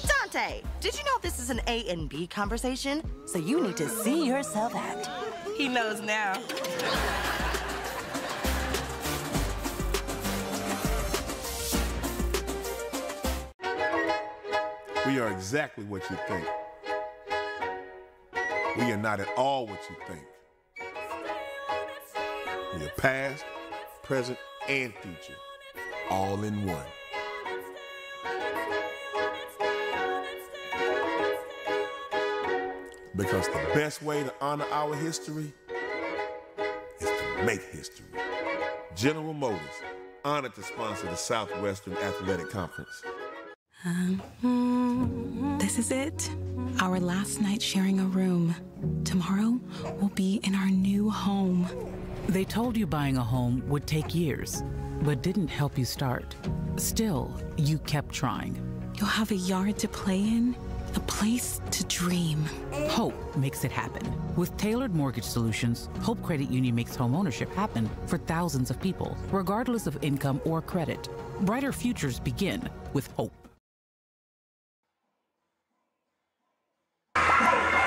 Dante, did you know this is an A and B conversation? So you need to see yourself act. He knows now. We are exactly what you think. We are not at all what you think. We are past, present, and future, all in one. Because the best way to honor our history is to make history. General Motors, honored to sponsor the Southwestern Athletic Conference. This is it. Our last night sharing a room. Tomorrow we'll be in our new home. They told you buying a home would take years, but didn't help you start. Still, you kept trying. You'll have a yard to play in, a place to dream. Hope makes it happen. With tailored mortgage solutions, Hope Credit Union makes home ownership happen for thousands of people, regardless of income or credit. Brighter futures begin with hope.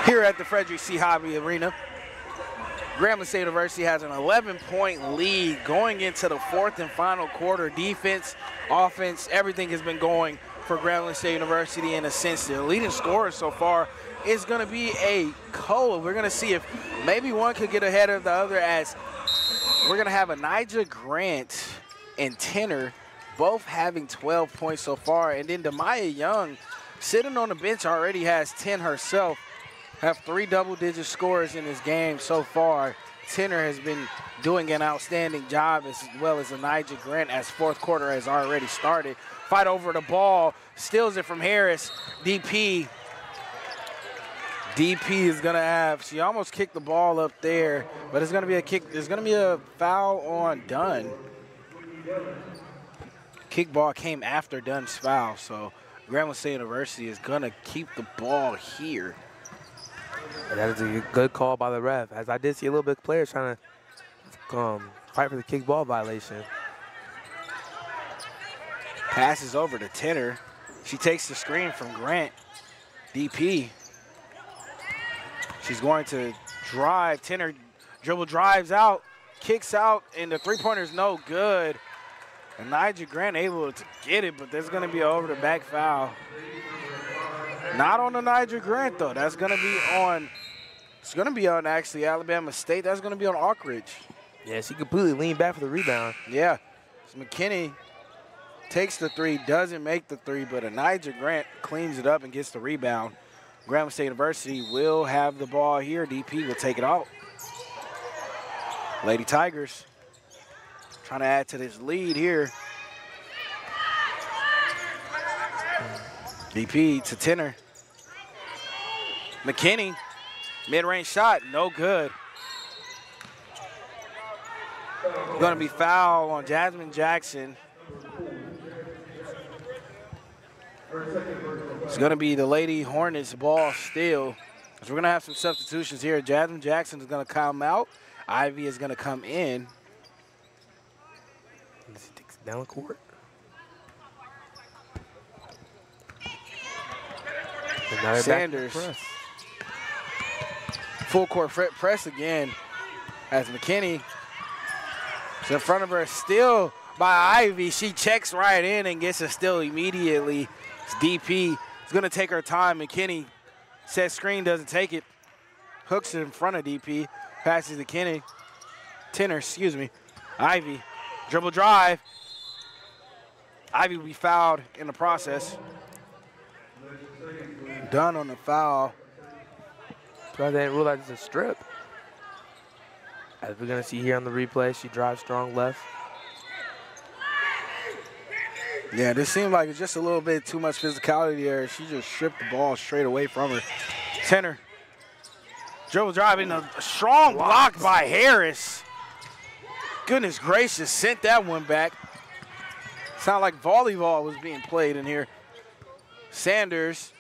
Here at the Frederick C. Hobdy Arena, Grambling State University has an 11-point lead going into the fourth and final quarter. Defense, offense, everything has been going for Grambling State University in a sense. The leading scorer so far is going to be a Cole. We're going to see if maybe one could get ahead of the other as we're going to have Anija Grant and Tenor both having 12 points so far. And then Demaya Young sitting on the bench already has 10 herself. Have three double-digit scores in this game so far. Tenor has been doing an outstanding job as well as Anija Grant as fourth quarter has already started. Fight over the ball, steals it from Harris. DP. DP is gonna have, she almost kicked the ball up there, but it's gonna be a kick, there's gonna be a foul on Dunn. Kick ball came after Dunn's foul, so Grambling State University is gonna keep the ball here. And that is a good call by the ref, as I did see a little bit of players trying to um, fight for the kickball violation. Passes over to Tenor. She takes the screen from Grant. DP. She's going to drive. Tenor dribble drives out, kicks out, and the three-pointer is no good. And Nigel Grant able to get it, but there's going to be an over-the-back foul. Not on the Nigel Grant, though. That's going to be on, it's going to be on, actually, Alabama State. That's going to be on Arkridge. Yes, he completely leaned back for the rebound. Yeah. So McKinney takes the three, doesn't make the three, but Anija Grant cleans it up and gets the rebound. Grambling State University will have the ball here. DP will take it out. Lady Tigers trying to add to this lead here. DP to Tenor. McKinney, mid-range shot, no good. Going to be foul on Jasmine Jackson. It's going to be the Lady Hornets ball still. So we're going to have some substitutions here. Jasmine Jackson is going to come out. Ivy is going to come in. Down court. And now they're back to the Sanders. press. Full court press again as McKinney is in front of her. Still by Ivy. She checks right in and gets a steal immediately. It's DP. It's going to take her time. McKinney set screen, doesn't take it. Hooks it in front of DP. Passes to Kenny. Tenor, excuse me. Ivy. Dribble drive. Ivy will be fouled in the process. Done on the foul. So I didn't realize it's a strip. As we're gonna see here on the replay, she drives strong left. Yeah, this seemed like it's just a little bit too much physicality there. She just stripped the ball straight away from her. Tenor. Dribble driving a strong block by Harris. Goodness gracious, sent that one back. Sound like volleyball was being played in here. Sanders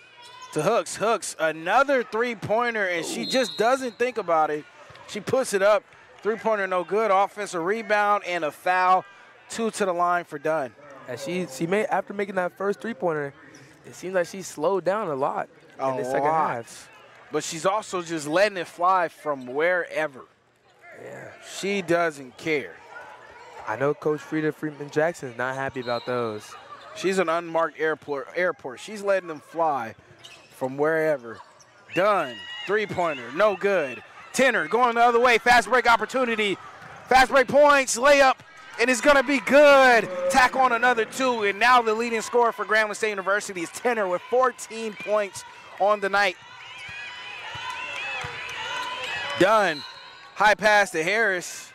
to Hooks. Hooks, another three-pointer, and she just doesn't think about it. She puts it up. Three-pointer no good. Offensive rebound and a foul. Two to the line for Dunn. And she she made after making that first three pointer, it seems like she slowed down a lot in the second lot. half. But she's also just letting it fly from wherever. Yeah. She doesn't care. I know Coach Freda Freeman Jackson is not happy about those. She's an unmarked airport. Airport. She's letting them fly from wherever. Done. Three pointer. No good. Tenor going the other way. Fast break opportunity. Fast break points. Layup. And it's going to be good. Tack on another two. And now the leading scorer for Grambling State University is Tenor with 14 points on the night. Done. High pass to Harris.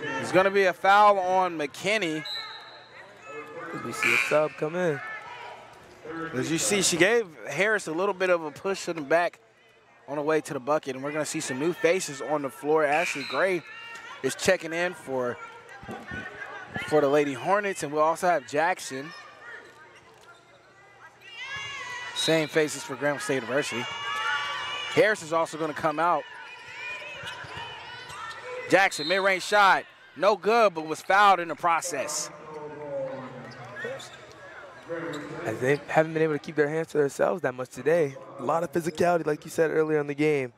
There's going to be a foul on McKinney. We see a sub come in. As you see, she gave Harris a little bit of a push to the back on the way to the bucket, and we're going to see some new faces on the floor. Ashley Gray is checking in for, for the Lady Hornets, and we'll also have Jackson. Same faces for Grambling State University. Harris is also going to come out. Jackson, mid-range shot, no good, but was fouled in the process. As they haven't been able to keep their hands to themselves that much today. A lot of physicality, like you said earlier in the game.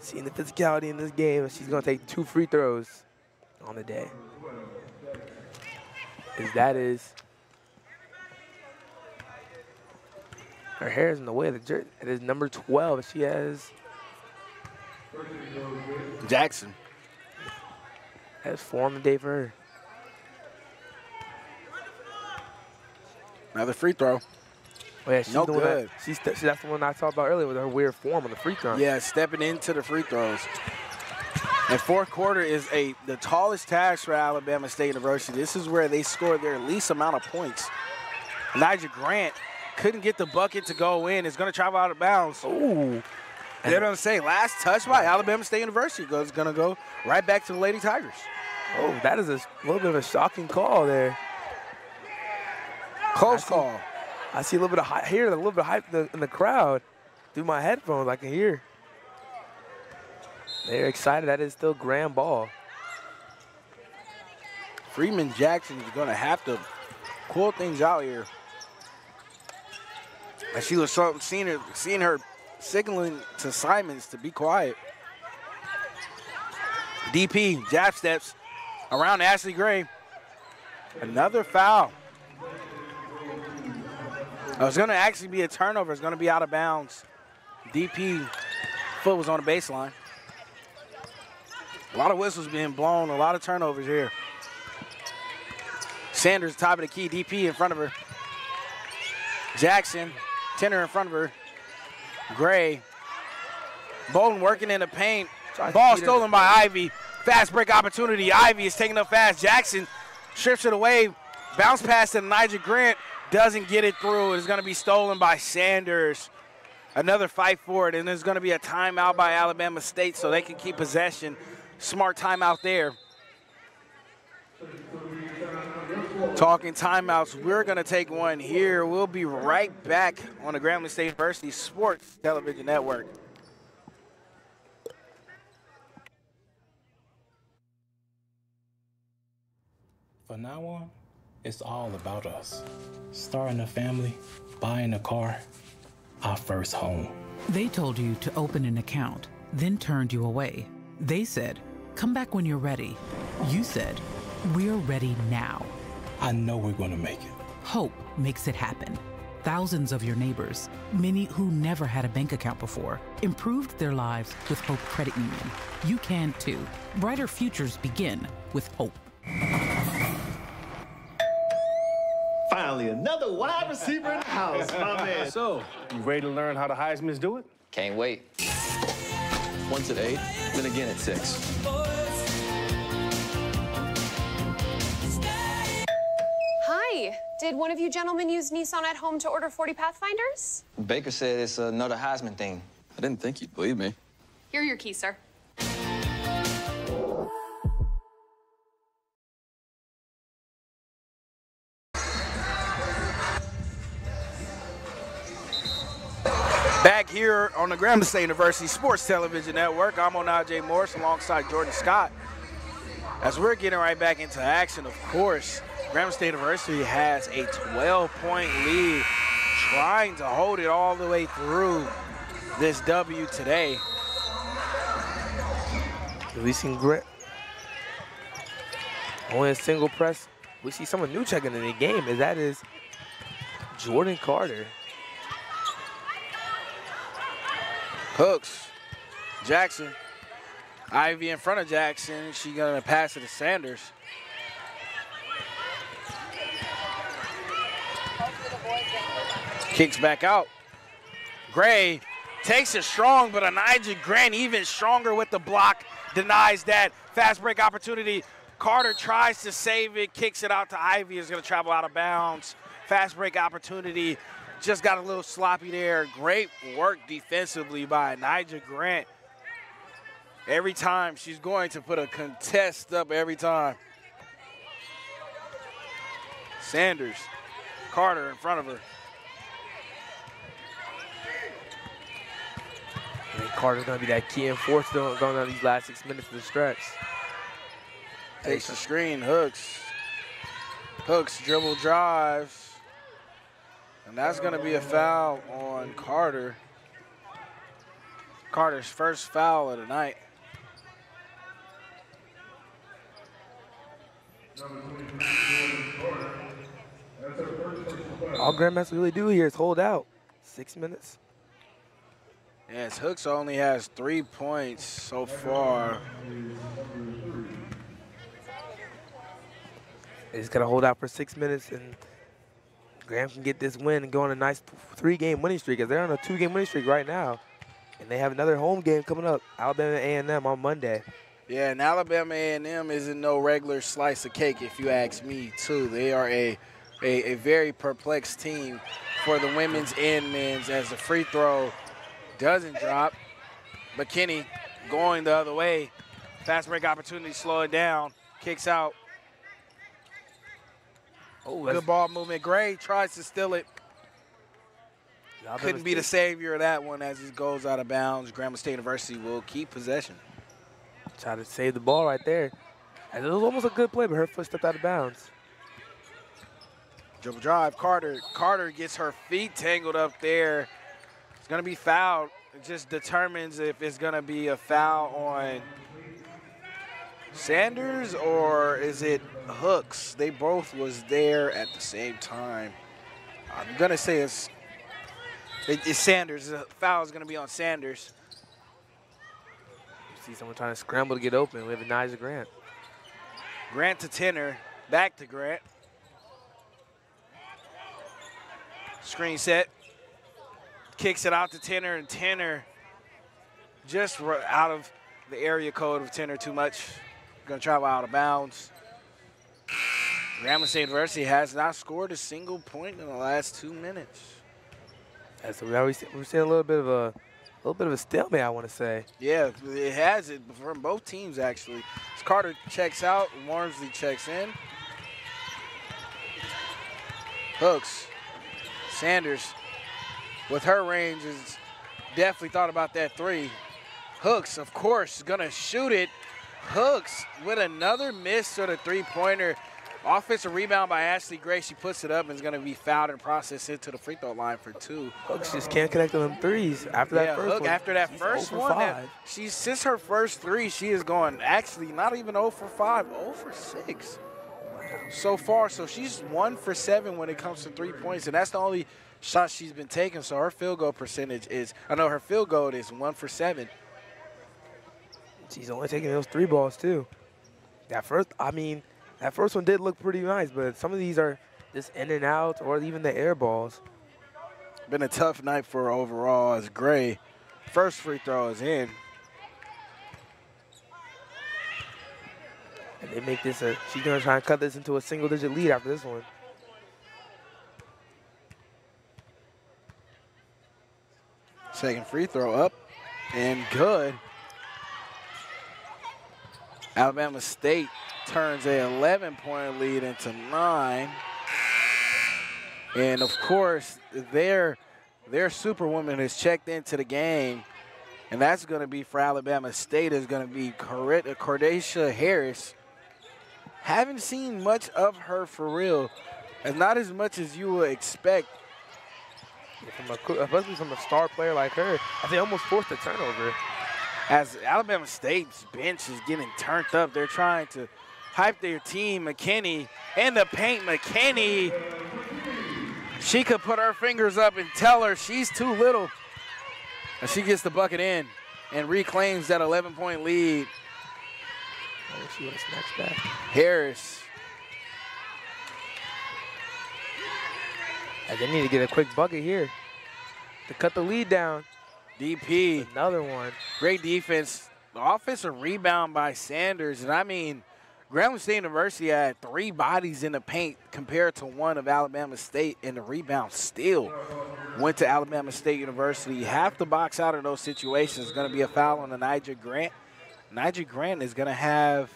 Seeing the physicality in this game, she's going to take two free throws on the day. As that is. Her hair is in the way of the jersey. It is number 12. She has. Jackson. That's four on the day for her. Another free throw. Oh, yeah, she's No the one that- good. she's th- that's the one I talked about earlier with her weird form on the free throw. Yeah, stepping into the free throws. And fourth quarter is a the tallest task for Alabama State University. This is where they scored their least amount of points. Anija Grant couldn't get the bucket to go in. It's going to travel out of bounds. Ooh. You know what I'm saying? Last touch by Alabama State University goes going to go right back to the Lady Tigers. Oh, that is a little bit of a shocking call there. Close I see- call. I see a little bit of hype, hear a little bit of hype in the, in the crowd through my headphones. I can hear. They're excited. That is still grand ball. Freeman Jackson is going to have to cool things out here. And she was so, seeing her, seeing her signaling to Simons to be quiet. DP, jab steps around Ashley Gray. Another foul. It was going to actually be a turnover. It's going to be out of bounds. DP foot was on the baseline. A lot of whistles being blown, a lot of turnovers here. Sanders, top of the key, DP in front of her. Jackson, Tenor in front of her. Gray. Bolden working in the paint. Ball stolen by Ivy. Fast break opportunity. Ivy is taking up fast. Jackson strips it away. Bounce pass to Nigel Grant. Doesn't get it through. It's going to be stolen by Sanders. Another fight for it, and there's going to be a timeout by Alabama State so they can keep possession. Smart timeout there. Talking timeouts, we're going to take one here. We'll be right back on the Grambling State University Sports Television Network. From now on, it's all about us. Starting a family, buying a car, our first home. They told you to open an account, then turned you away. They said, come back when you're ready. You said, we're ready now. I know we're going to make it. Hope makes it happen. Thousands of your neighbors, many who never had a bank account before, improved their lives with Hope Credit Union. You can too. Brighter futures begin with hope. Finally, another wide receiver in the house, my man. So, you ready to learn how the Heisman's do it? Can't wait. Once at eight, then again at six. Hi. Did one of you gentlemen use Nissan at home to order 40 Pathfinders? Baker said it's another Heisman thing. I didn't think you'd believe me. Here are your keys, sir. Here on the Grambling State University Sports Television Network, I'm on Najee Morris alongside Jordan Scott. As we're getting right back into action, of course, Grambling State University has a 12-point lead, trying to hold it all the way through this W today. Releasing grip. Only a single press. We see someone new checking in the game, and that is Jordan Carter. Hooks, Jackson, Ivy in front of Jackson. She gonna pass it to Sanders. Kicks back out. Gray takes it strong, but Anija Grant even stronger with the block. Denies that fast break opportunity. Carter tries to save it, kicks it out to Ivy. Is gonna travel out of bounds. Fast break opportunity. Just got a little sloppy there. Great work defensively by Nigel Grant. Every time she's going to put a contest up every time. Sanders, Carter in front of her. Carter's gonna be that key enforcer going on these last six minutes of the stretch. Takes the screen, hooks. Hooks, dribble drives. And that's going to be a foul on Carter. Carter's first foul of the night. All Grandmaster really do here is hold out. Six minutes. Yes, Hooks only has three points so far. They just gotta hold out for six minutes and Graham can get this win and go on a nice three-game winning streak because they're on a two-game winning streak right now. And they have another home game coming up, Alabama A&M on Monday. Yeah, and Alabama A&M isn't no regular slice of cake if you ask me, too. They are a, a, a very perplexed team for the women's and men's as the free throw doesn't drop. McKinney going the other way. Fast break opportunity, slow it down, kicks out. Oh, Good ball movement. Gray tries to steal it. Couldn't be the savior of that one as it goes out of bounds. Grambling State University will keep possession. Try to save the ball right there. And it was almost a good play, but her foot stepped out of bounds. Dribble drive, Carter. Carter gets her feet tangled up there. It's gonna be fouled. It just determines if it's gonna be a foul on Sanders or is it Hooks? They both was there at the same time. I'm gonna say it's it's Sanders. The foul is gonna be on Sanders. You see someone trying to scramble to get open. We have a Anija Grant. Grant to Tenner. back to Grant. Screen set. Kicks it out to Tenner, and Tenner just out of the area code of Tenner too much. Gonna travel out of bounds. Grambling State University has not scored a single point in the last two minutes. Yeah, so we're seeing a little bit of a, a little bit of a stalemate, I want to say. Yeah, it has it from both teams actually. As Carter checks out, Warmsley checks in. Hooks, Sanders, with her range, is definitely thought about that three. Hooks, of course, gonna shoot it. Hooks with another miss or the three-pointer. Offensive rebound by Ashley Gray. She puts it up and is going to be fouled and processed into the free throw line for two. Hooks just can't connect on them threes after that first Hook, one. After that first oh one, that, 5. she's since her first three, she is going actually not even 0 for 5, 0 for 6 so far. So she's one for seven when it comes to three points, and that's the only shot she's been taking. So her field goal percentage is, I know her field goal is one for seven. She's only taking those three balls too. That first, I mean, that first one did look pretty nice, but some of these are just in and out, or even the air balls. Been a tough night for overall as Gray. First free throw is in. And they make this a, she's gonna try and cut this into a single digit lead after this one. Second free throw up and good. Alabama State turns a 11 point lead into nine. And of course, their, their superwoman has checked into the game. And that's going to be for Alabama State is going to be Cordasia Harris. Haven't seen much of her for real. And not as much as you would expect. From a, especially from a star player like her, I think almost forced a turnover. As Alabama State's bench is getting turned up, they're trying to hype their team. McKinney in the paint. McKinney, she could put her fingers up and tell her she's too little. And she gets the bucket in and reclaims that 11-point lead. Oh, she would have snatched back. Harris. And they need to get a quick bucket here to cut the lead down. DP. Another one. Great defense. The offensive rebound by Sanders. And I mean, Grambling State University had three bodies in the paint compared to one of Alabama State, and the rebound still went to Alabama State University. Half the box out of those situations is going to be a foul on the Niger Grant. Niger Grant is going to have,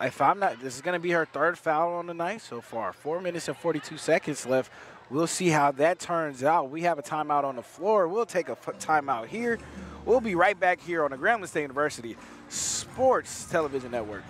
if I'm not, this is going to be her third foul on the night so far. Four minutes and 42 seconds left. We'll see how that turns out. We have a timeout on the floor. We'll take a timeout here. We'll be right back here on the Grambling State University Sports Television Network.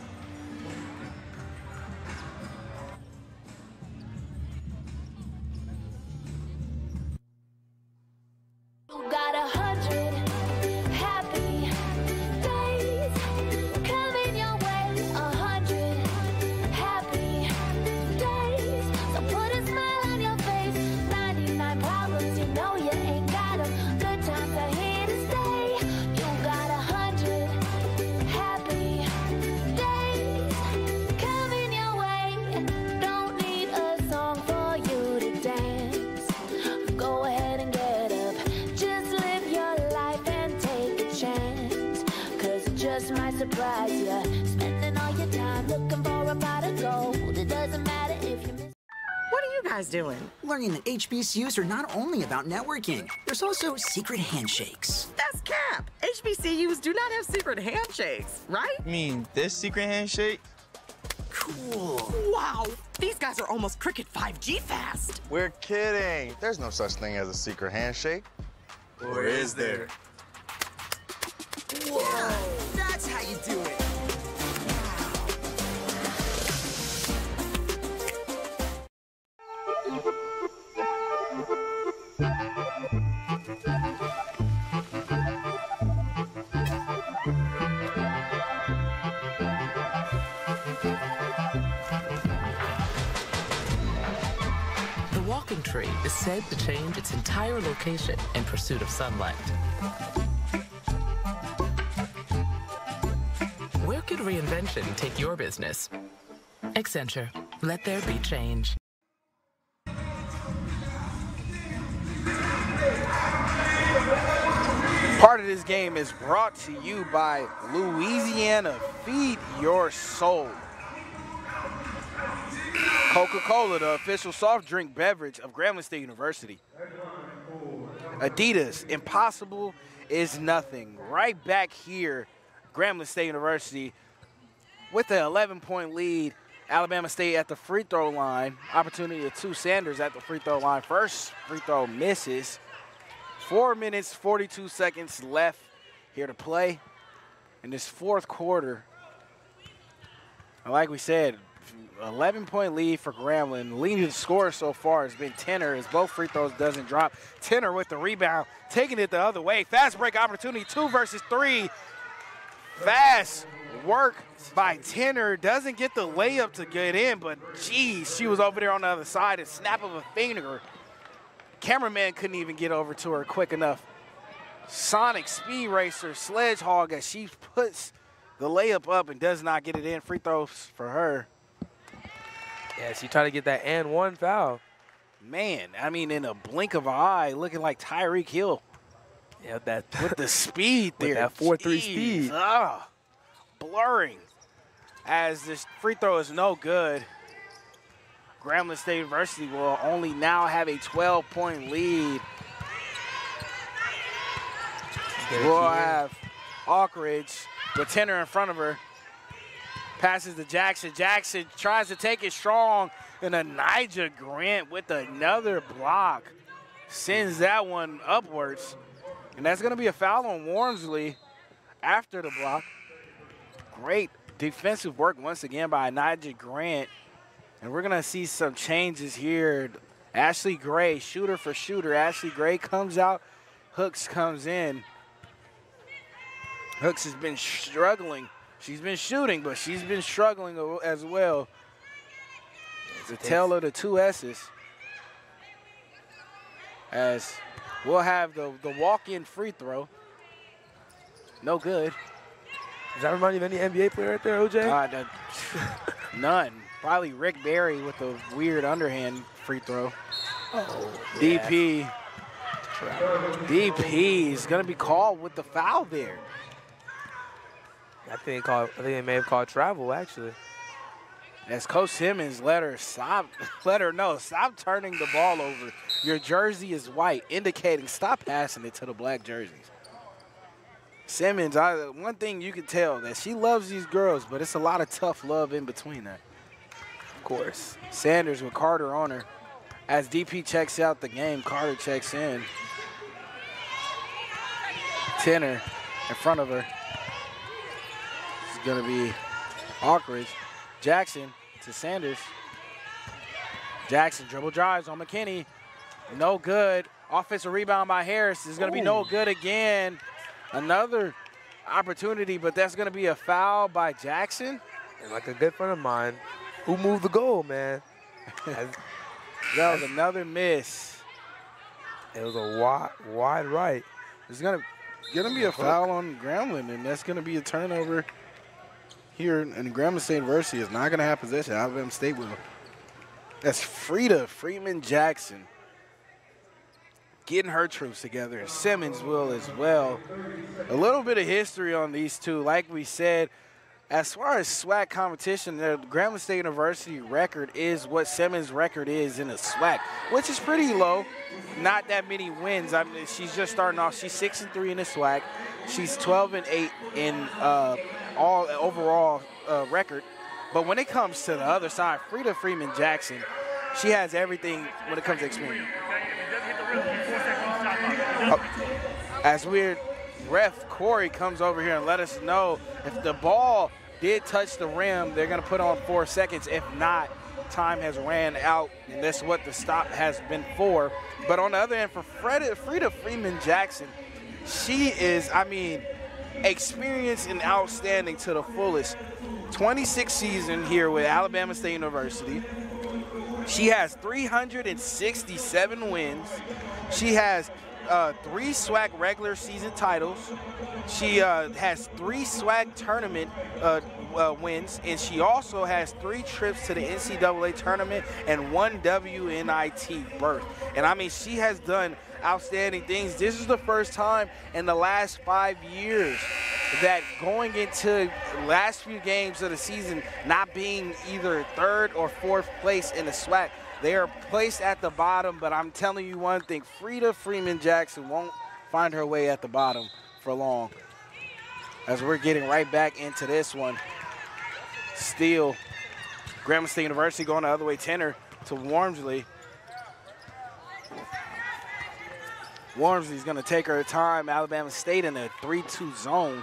Cause it just might surprise you. Spending all your time looking for a pot of gold. It doesn't matter if you miss. What are you guys doing? Learning that HBCUs are not only about networking, there's also secret handshakes. That's cap. HBCUs do not have secret handshakes, right? You mean this secret handshake? Cool. Wow, these guys are almost Cricket 5G fast. We're kidding. There's no such thing as a secret handshake. Or is there? The walking tree is said to change its entire location in pursuit of sunlight. Where could reinvention take your business? Accenture. Let there be change. Part of this game is brought to you by Louisiana Feed Your Soul. Coca-Cola, the official soft drink beverage of Grambling State University. Adidas, impossible is nothing. Right back here, Grambling State University with an 11-point lead. Alabama State at the free throw line. Opportunity of two Sanders at the free throw line. First free throw misses. Four minutes, 42 seconds left here to play in this fourth quarter. And like we said, 11 point lead for Grambling. Leading score so far has been Tenor as both free throws doesn't drop. Tenor with the rebound, taking it the other way. Fast break opportunity, two versus three. Fast work by Tenor. Doesn't get the layup to get in, but geez, she was over there on the other side. A snap of a finger. Cameraman couldn't even get over to her quick enough. Sonic Speed Racer Sledge Hog as she puts the layup up and does not get it in. Free throws for her. Yeah, she tried to get that and one foul. Man, I mean, in a blink of an eye, looking like Tyreek Hill. Yeah, that with the speed with there. that 4-3 speed. Ah, blurring. As this free throw is no good. Grambling State University will only now have a 12-point lead. We'll have Oakridge with Tenor in front of her. Passes to Jackson. Jackson tries to take it strong. And Anija Grant with another block sends that one upwards. And that's going to be a foul on Warmsley after the block. Great defensive work once again by Anija Grant. And we're going to see some changes here. Ashley Gray, shooter for shooter. Ashley Gray comes out. Hooks comes in. Hooks has been struggling. She's been shooting, but she's been struggling as well. The tale of the two S's. As we'll have the, the walk-in free throw. No good. Does that remind you of any NBA player right there, OJ? Uh, the, none. Probably Rick Barry with a weird underhand free throw. Oh, DP. DP is going to be called with the foul there. I think called. I think they may have called travel actually. As Coach Simmons let her stop, let her know, stop turning the ball over. Your jersey is white, indicating stop passing it to the black jerseys. Simmons, I, one thing you can tell that she loves these girls, but it's a lot of tough love in between that. Of course. Sanders with Carter on her. As DP checks out the game, Carter checks in. Tenor in front of her. It's going to be Oakridge. Jackson to Sanders. Jackson dribble drives on McKinney. No good. Offensive rebound by Harris is going to be no good again. Another opportunity, but that's going to be a foul by Jackson. And like a good friend of mine, who moved the goal, man? that was another miss. It was a wide, wide right. It's gonna gonna be a foul on Grambling, and that's gonna be a turnover here. And Grambling State University is not gonna have possession. Alabama State will. That's Freda Freeman Jackson getting her troops together, Simmons will as well. A little bit of history on these two. Like we said, as far as SWAC competition, the Grambling State University record is what Simmons' record is in the SWAC, which is pretty low. Not that many wins. I mean, she's just starting off. She's six and three in the SWAC. She's 12 and eight in uh, all overall uh, record. But when it comes to the other side, Freda Freeman Jackson, she has everything when it comes to experience. Oh, as weird ref Corey comes over here and let us know if the ball did touch the rim, they're going to put on four seconds. If not, time has ran out, and that's what the stop has been for. But on the other end, for Freda, Freda Freeman Jackson, she is, I mean, experienced and outstanding to the fullest. 26 season here with Alabama State University. She has 367 wins. She has uh, three SWAC regular season titles. She uh, has three SWAC tournament uh, uh, wins, and she also has three trips to the NCAA tournament and one WNIT berth. And I mean, she has done outstanding things. This is the first time in the last five years that going into last few games of the season not being either third or fourth place in the SWAC. They are placed at the bottom, but I'm telling you one thing, Freda Freeman Jackson won't find her way at the bottom for long. As we're getting right back into this one. Steele, Grambling State University going the other way, Tenor to Warmsley. Warmsley's gonna take her time. Alabama State in a 3-2 zone.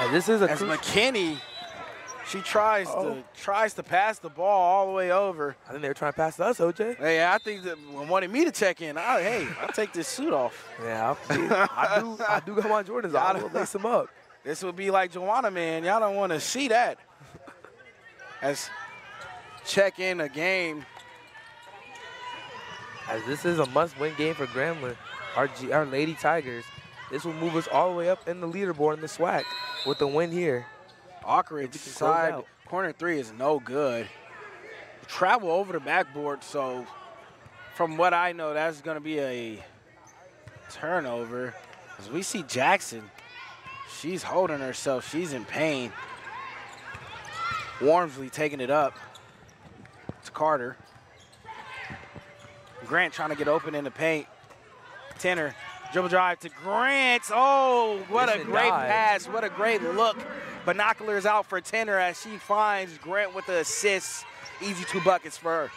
And this is a As McKinney, she tries Oh. to tries to pass the ball all the way over. I think they were trying to pass to us, OJ. Hey, I think that wanted me to check in. I, hey, I'll take this suit off. Yeah, I, I do. I do got my Jordans. on. I'll lace them up. This would be like Joanna, man. Y'all don't want to see that. As check in a game. As this is a must-win game for Grambling, our G, our Lady Tigers. This will move us all the way up in the leaderboard in the SWAC with the win here. We side corner three is no good. Travel over the backboard, so from what I know, that's going to be a turnover. As we see Jackson, she's holding herself. She's in pain. Warmsley taking it up to Carter. Grant trying to get open in the paint. Tenor, dribble drive to Grant. Oh, what a great pass. What a great look. Binoculars out for Tenor as she finds Grant with the assist. Easy two buckets for her.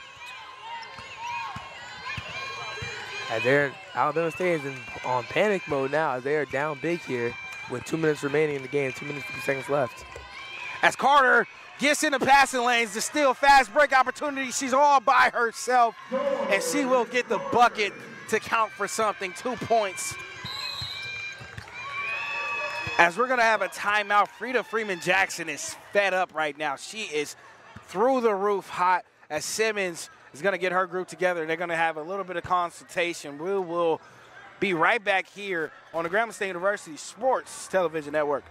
And they're Alabama State is in, on panic mode now they are down big here with two minutes remaining in the game, two minutes, 50 seconds left. As Carter gets in the passing lanes to steal fast break opportunity, she's all by herself, and she will get the bucket to count for something. Two points. As we're gonna have a timeout, Freda Freeman Jackson is fed up right now. She is through the roof hot as Simmons is gonna get her group together. They're gonna have a little bit of consultation. We will be right back here on the Grambling State University Sports Television Network.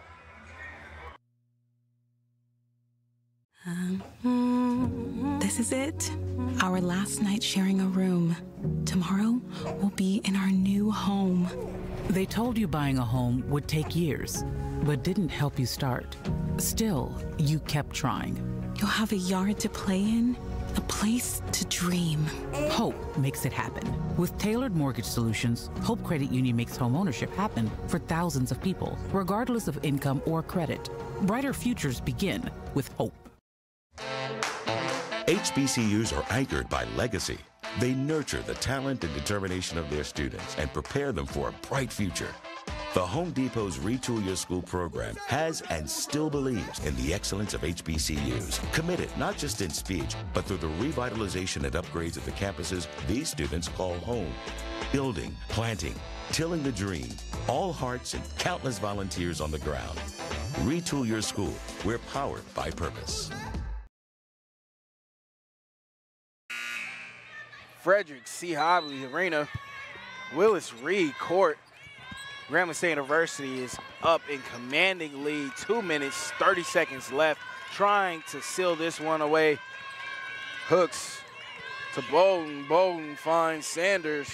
This is it. Our last night sharing a room. Tomorrow we'll be in our new home. They told you buying a home would take years, but didn't help you start. Still, you kept trying. You'll have a yard to play in, a place to dream. Hope makes it happen. With tailored mortgage solutions, Hope Credit Union makes home ownership happen for thousands of people, regardless of income or credit. Brighter futures begin with hope. HBCUs are anchored by legacy. They nurture the talent and determination of their students and prepare them for a bright future. The Home Depot's Retool Your School program has and still believes in the excellence of HBCUs, committed not just in speech, but through the revitalization and upgrades of the campuses these students call home. Building, planting, tilling the dream, all hearts and countless volunteers on the ground. Retool Your School. We're powered by purpose. Frederick C. Hobdy Arena, Willis Reed Court. Grambling State University is up in commanding lead. Two minutes, 30 seconds left, trying to seal this one away. Hooks to Bowden. Bowden finds Sanders.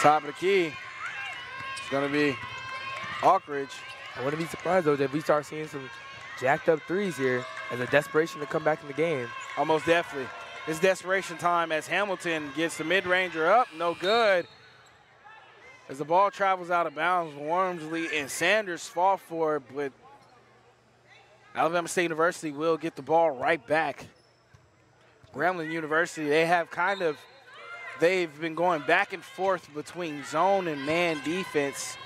Top of the key. It's going to be Oakridge. I wouldn't be surprised though if we start seeing some jacked up threes here as a desperation to come back in the game. Almost definitely. It's desperation time as Hamilton gets the mid-ranger up. No good. As the ball travels out of bounds, Warmsley and Sanders fall for it, but Alabama State University will get the ball right back. Grambling University, they have kind of, they've been going back and forth between zone and man defense.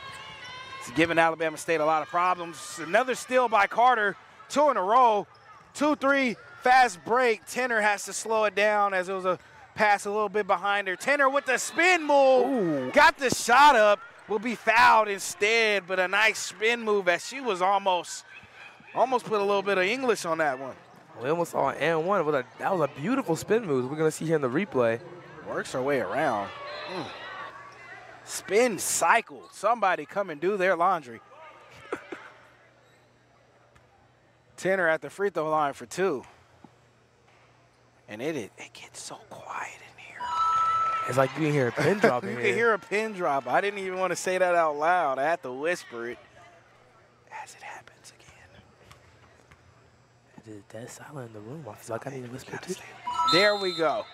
It's giving Alabama State a lot of problems. Another steal by Carter, two in a row, two, three, fast break. Tenor has to slow it down as it was a pass a little bit behind her. Tenor with the spin move, got the shot up, will be fouled instead, but a nice spin move as she was almost, almost put a little bit of English on that one. We almost saw an and one. But that was a beautiful spin move. We're gonna see here in the replay. Works her way around. Mm. Spin cycle. Somebody come and do their laundry. Tanner at the free throw line for two. And it, it, it gets so quiet in here. It's like you can hear a pin drop in you here. can hear a pin drop. I didn't even want to say that out loud. I had to whisper it as it happens again. It is dead silent in the room. I feel like I need to whisper too. There we go.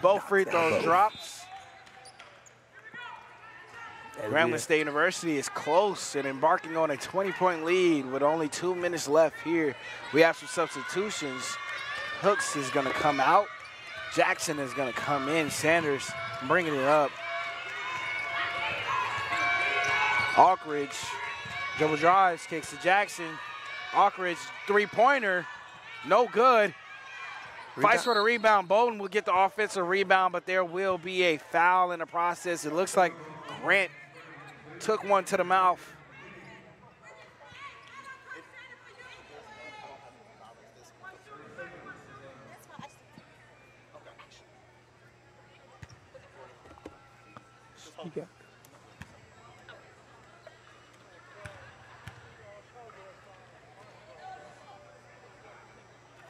Both free throws drops. Grambling State University is close and embarking on a 20-point lead with only two minutes left here. We have some substitutions. Hooks is going to come out. Jackson is going to come in. Sanders bringing it up. Awkridge double drives, kicks to Jackson. Awkridge three-pointer, no good. Vice for the rebound. Bowden will get the offensive rebound, but there will be a foul in the process. It looks like Grant took one to the mouth.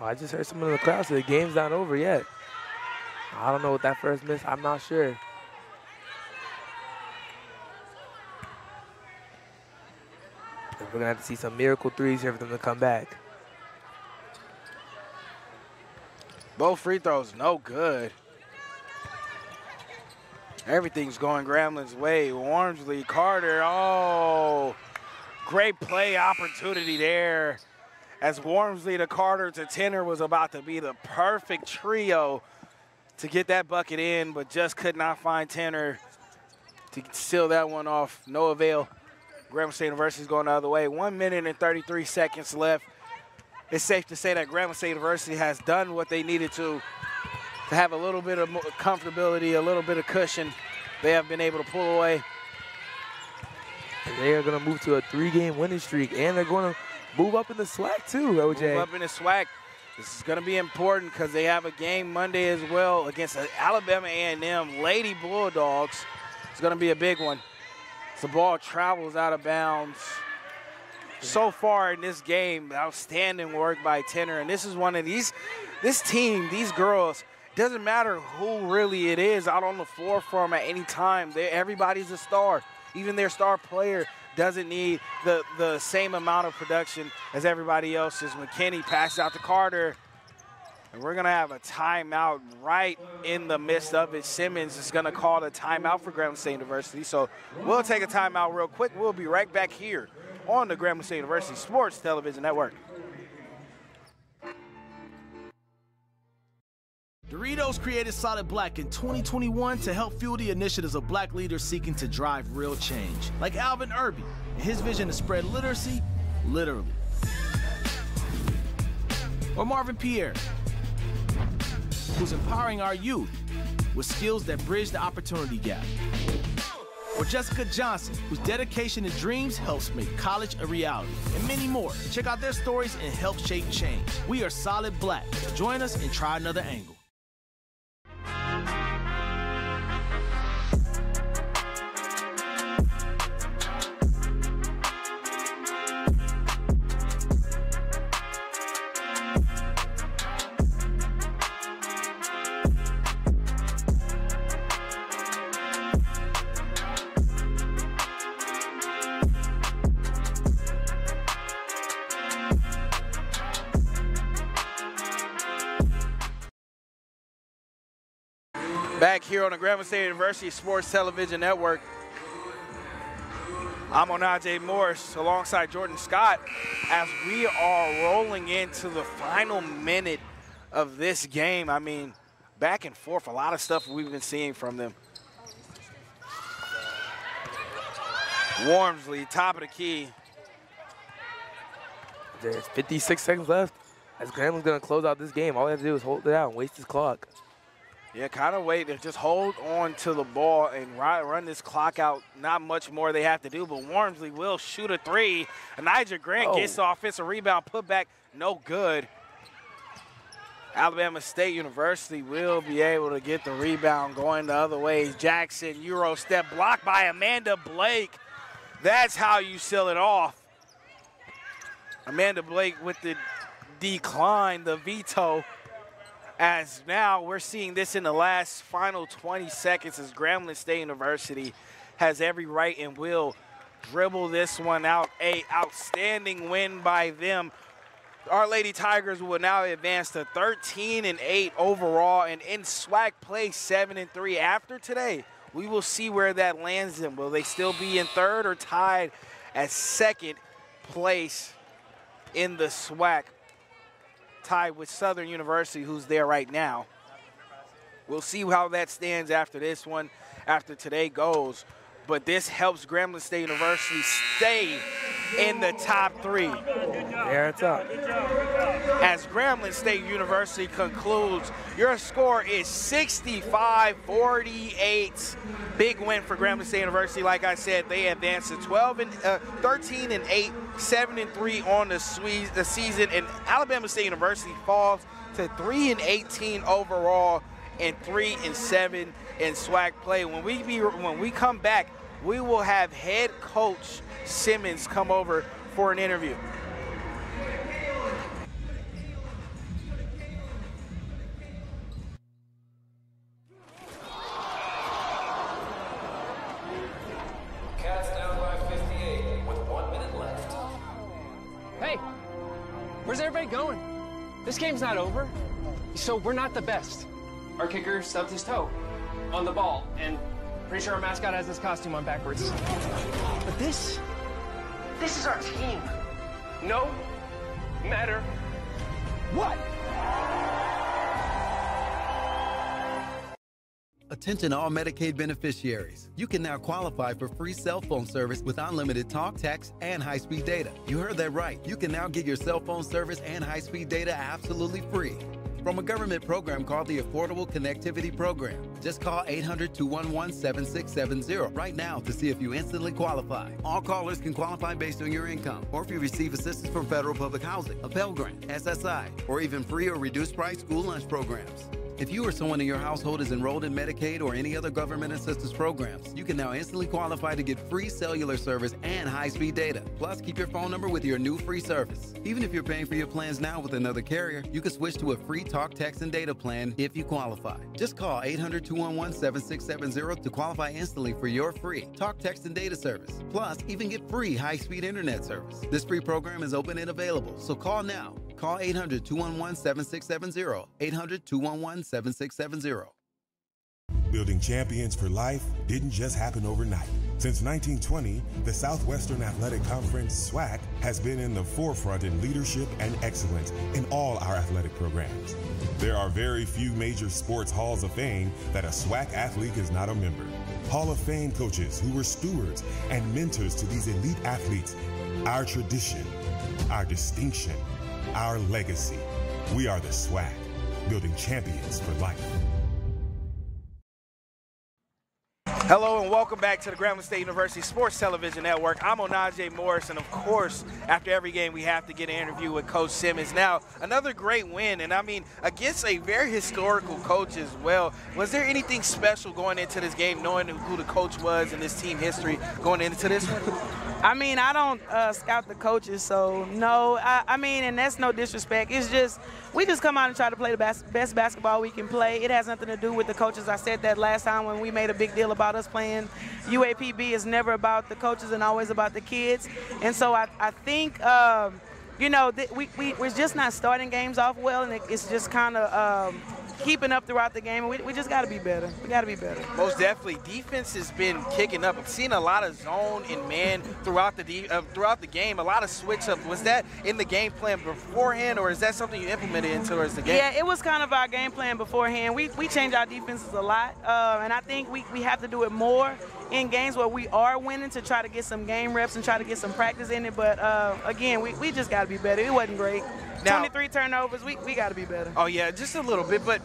Oh, I just heard someone in the crowd say the game's not over yet. I don't know what that first miss. I'm not sure. We're gonna have to see some miracle threes here for them to come back. Both free throws, no good. Everything's going Grambling's way. Warmsley, Carter, oh, great play opportunity there. As Warmsley to Carter to Tenor was about to be the perfect trio to get that bucket in, but just could not find Tenor to seal that one off. No avail. Grambling State University is going the other way. One minute and 33 seconds left. It's safe to say that Grambling State University has done what they needed to to have a little bit of comfortability, a little bit of cushion. They have been able to pull away. They are gonna move to a three-game winning streak, and they're gonna move up in the slack too, OJ. Move up in the SWAC. This is going to be important because they have a game Monday as well against the Alabama A&M Lady Bulldogs. It's going to be a big one. The ball travels out of bounds. So far in this game, outstanding work by Tenor. And this is one of these, this team, these girls, doesn't matter who really it is out on the floor for them at any time. They, everybody's a star. Even their star player doesn't need the, the same amount of production as everybody else's. McKinney passes out to Carter. And we're going to have a timeout right in the midst of it. Simmons is going to call the timeout for Grambling State University. So we'll take a timeout real quick. We'll be right back here on the Grambling State University Sports Television Network. Doritos created Solid Black in 2021 to help fuel the initiatives of black leaders seeking to drive real change, like Alvin Irby and his vision to spread literacy literally. Or Marvin Pierre, who's empowering our youth with skills that bridge the opportunity gap. Or Jessica Johnson, whose dedication and dreams helps make college a reality. And many more. Check out their stories and help shape change. We are Solid Black. Join us and try another angle. Here on the Grambling State University Sports Television Network. I'm Onaje Morris alongside Jordan Scott as we are rolling into the final minute of this game. I mean, back and forth, a lot of stuff we've been seeing from them. Warmsley, top of the key. There's 56 seconds left. As Grambling's gonna close out this game, all they have to do is hold it out and waste his clock. Yeah, kind of wait just hold on to the ball and run this clock out. Not much more they have to do, but Warmsley will shoot a three. And Anija Grant Oh. gets the offensive rebound, put back, no good. Alabama State University will be able to get the rebound going the other way. Jackson, Euro step blocked by Amanda Blake. That's how you seal it off. Amanda Blake with the decline, the veto. As now we're seeing this in the last final 20 seconds as Grambling State University has every right and will dribble this one out. A outstanding win by them. Our Lady Tigers will now advance to 13 and 8 overall and in SWAC play 7 and 3 after today. We will see where that lands them. Will they still be in third or tied at second place in the SWAC? Tied with Southern University, who's there right now. We'll see how that stands after this one, after today goes. But this helps Grambling State University stay in the top three. There it's up. As Grambling State University concludes, your score is 65-48. Big win for Grambling State University. Like I said, they advance to 12 and uh, 13 and 8, 7 and 3 on the, the season, and Alabama State University falls to 3 and 18 overall and 3 and 7 in SWAC play. When we be when we come back, we will have head coach Simmons come over for an interview. Cats down by 58 with one minute left. Hey, where's everybody going? This game's not over. So we're not the best. Our kicker stubbed his toe on the ball, and pretty sure our mascot has his costume on backwards. But this, this is our team. No matter what. Attention all Medicaid beneficiaries. You can now qualify for free cell phone service with unlimited talk, text, and high-speed data. You heard that right. You can now get your cell phone service and high-speed data absolutely free. From a government program called the Affordable Connectivity Program. Just call 800 211 7670 right now to see if you instantly qualify. All callers can qualify based on your income, or if you receive assistance from federal public housing, a Pell Grant, SSI, or even free or reduced price school lunch programs. If you or someone in your household is enrolled in Medicaid or any other government assistance programs, you can now instantly qualify to get free cellular service and high speed data. Plus, keep your phone number with your new free service. Even if you're paying for your plans now with another carrier, you can switch to a free talk, text, and data plan if you qualify. Just call 800 211 7670 to qualify instantly for your free talk, text, and data service. Plus, even get free high speed internet service. This free program is open and available, so call now. Call 800 211 7670. 800 211 7670. Building champions for life didn't just happen overnight. Since 1920, the Southwestern Athletic Conference, SWAC, has been in the forefront in leadership and excellence in all our athletic programs. There are very few major sports halls of fame that a SWAC athlete is not a member. Hall of Fame coaches who were stewards and mentors to these elite athletes. Our tradition, our distinction, our legacy. We are the SWAC, building champions for life. Hello and welcome back to the Grambling State University Sports Television Network. I'm Onaje Morris, and of course, after every game, we have to get an interview with Coach Simmons. Now, another great win, and I mean, against a very historical coach as well. Was there anything special going into this game, knowing who the coach was and this team history going into this one? I mean, I don't uh, scout the coaches, so no. I, I, mean, and that's no disrespect. It's just we just come out and try to play the best basketball we can play. It has nothing to do with the coaches. I said that last time when we made a big deal about us playing. UAPB is never about the coaches and always about the kids. And so I, I think. Um, you know, we, we, we're just not starting games off well, and it, it's just kind of um, keeping up throughout the game. We, we just got to be better. We got to be better. Most definitely, defense has been kicking up. I've seen a lot of zone and man throughout the uh, throughout the game. A lot of switch up. Was that in the game plan beforehand, or is that something you implemented into the game? Yeah, it was kind of our game plan beforehand. We we change our defenses a lot, uh, and I think we, we have to do it more in games where we are winning to try to get some game reps and try to get some practice in it. But uh, again, we, we just got to be better. It wasn't great. Now- 23 turnovers. We, we got to be better. Oh yeah, just a little bit. But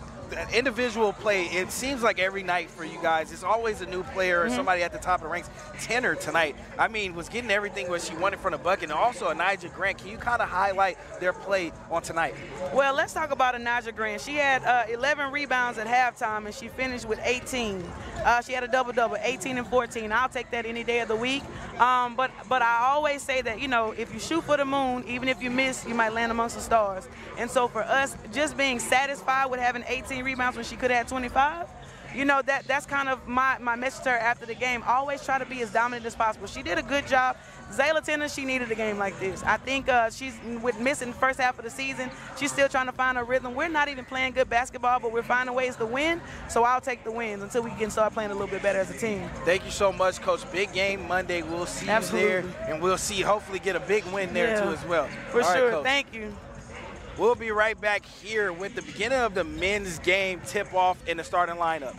individual play, it seems like every night for you guys, it's always a new player or Mhm. somebody at the top of the ranks. Tanner tonight, I mean, was getting everything what she wanted from the bucket. And also Anija Grant. Can you kind of highlight their play on tonight? Well, let's talk about Anija Grant. She had uh, 11 rebounds at halftime, and she finished with 18. Uh, she had a double-double, 18 and 14. I'll take that any day of the week. Um, but but I always say that you know if you shoot for the moon, even if you miss, you might land amongst the stars. And so for us, just being satisfied with having 18 rebounds when she could have had 25. You know that that's kind of my, my message to her after the game. Always try to be as dominant as possible. She did a good job. Zayla Tender, she needed a game like this. I think uh, she's with missing the first half of the season. She's still trying to find a rhythm. We're not even playing good basketball, but we're finding ways to win. So I'll take the wins until we can start playing a little bit better as a team. Thank you so much, Coach. Big game Monday. We'll see Absolutely. you there, and we'll see hopefully get a big win there Yeah. too as well. For All right, sure. Coach. Thank you. We'll be right back here with the beginning of the men's game tip-off in the starting lineup.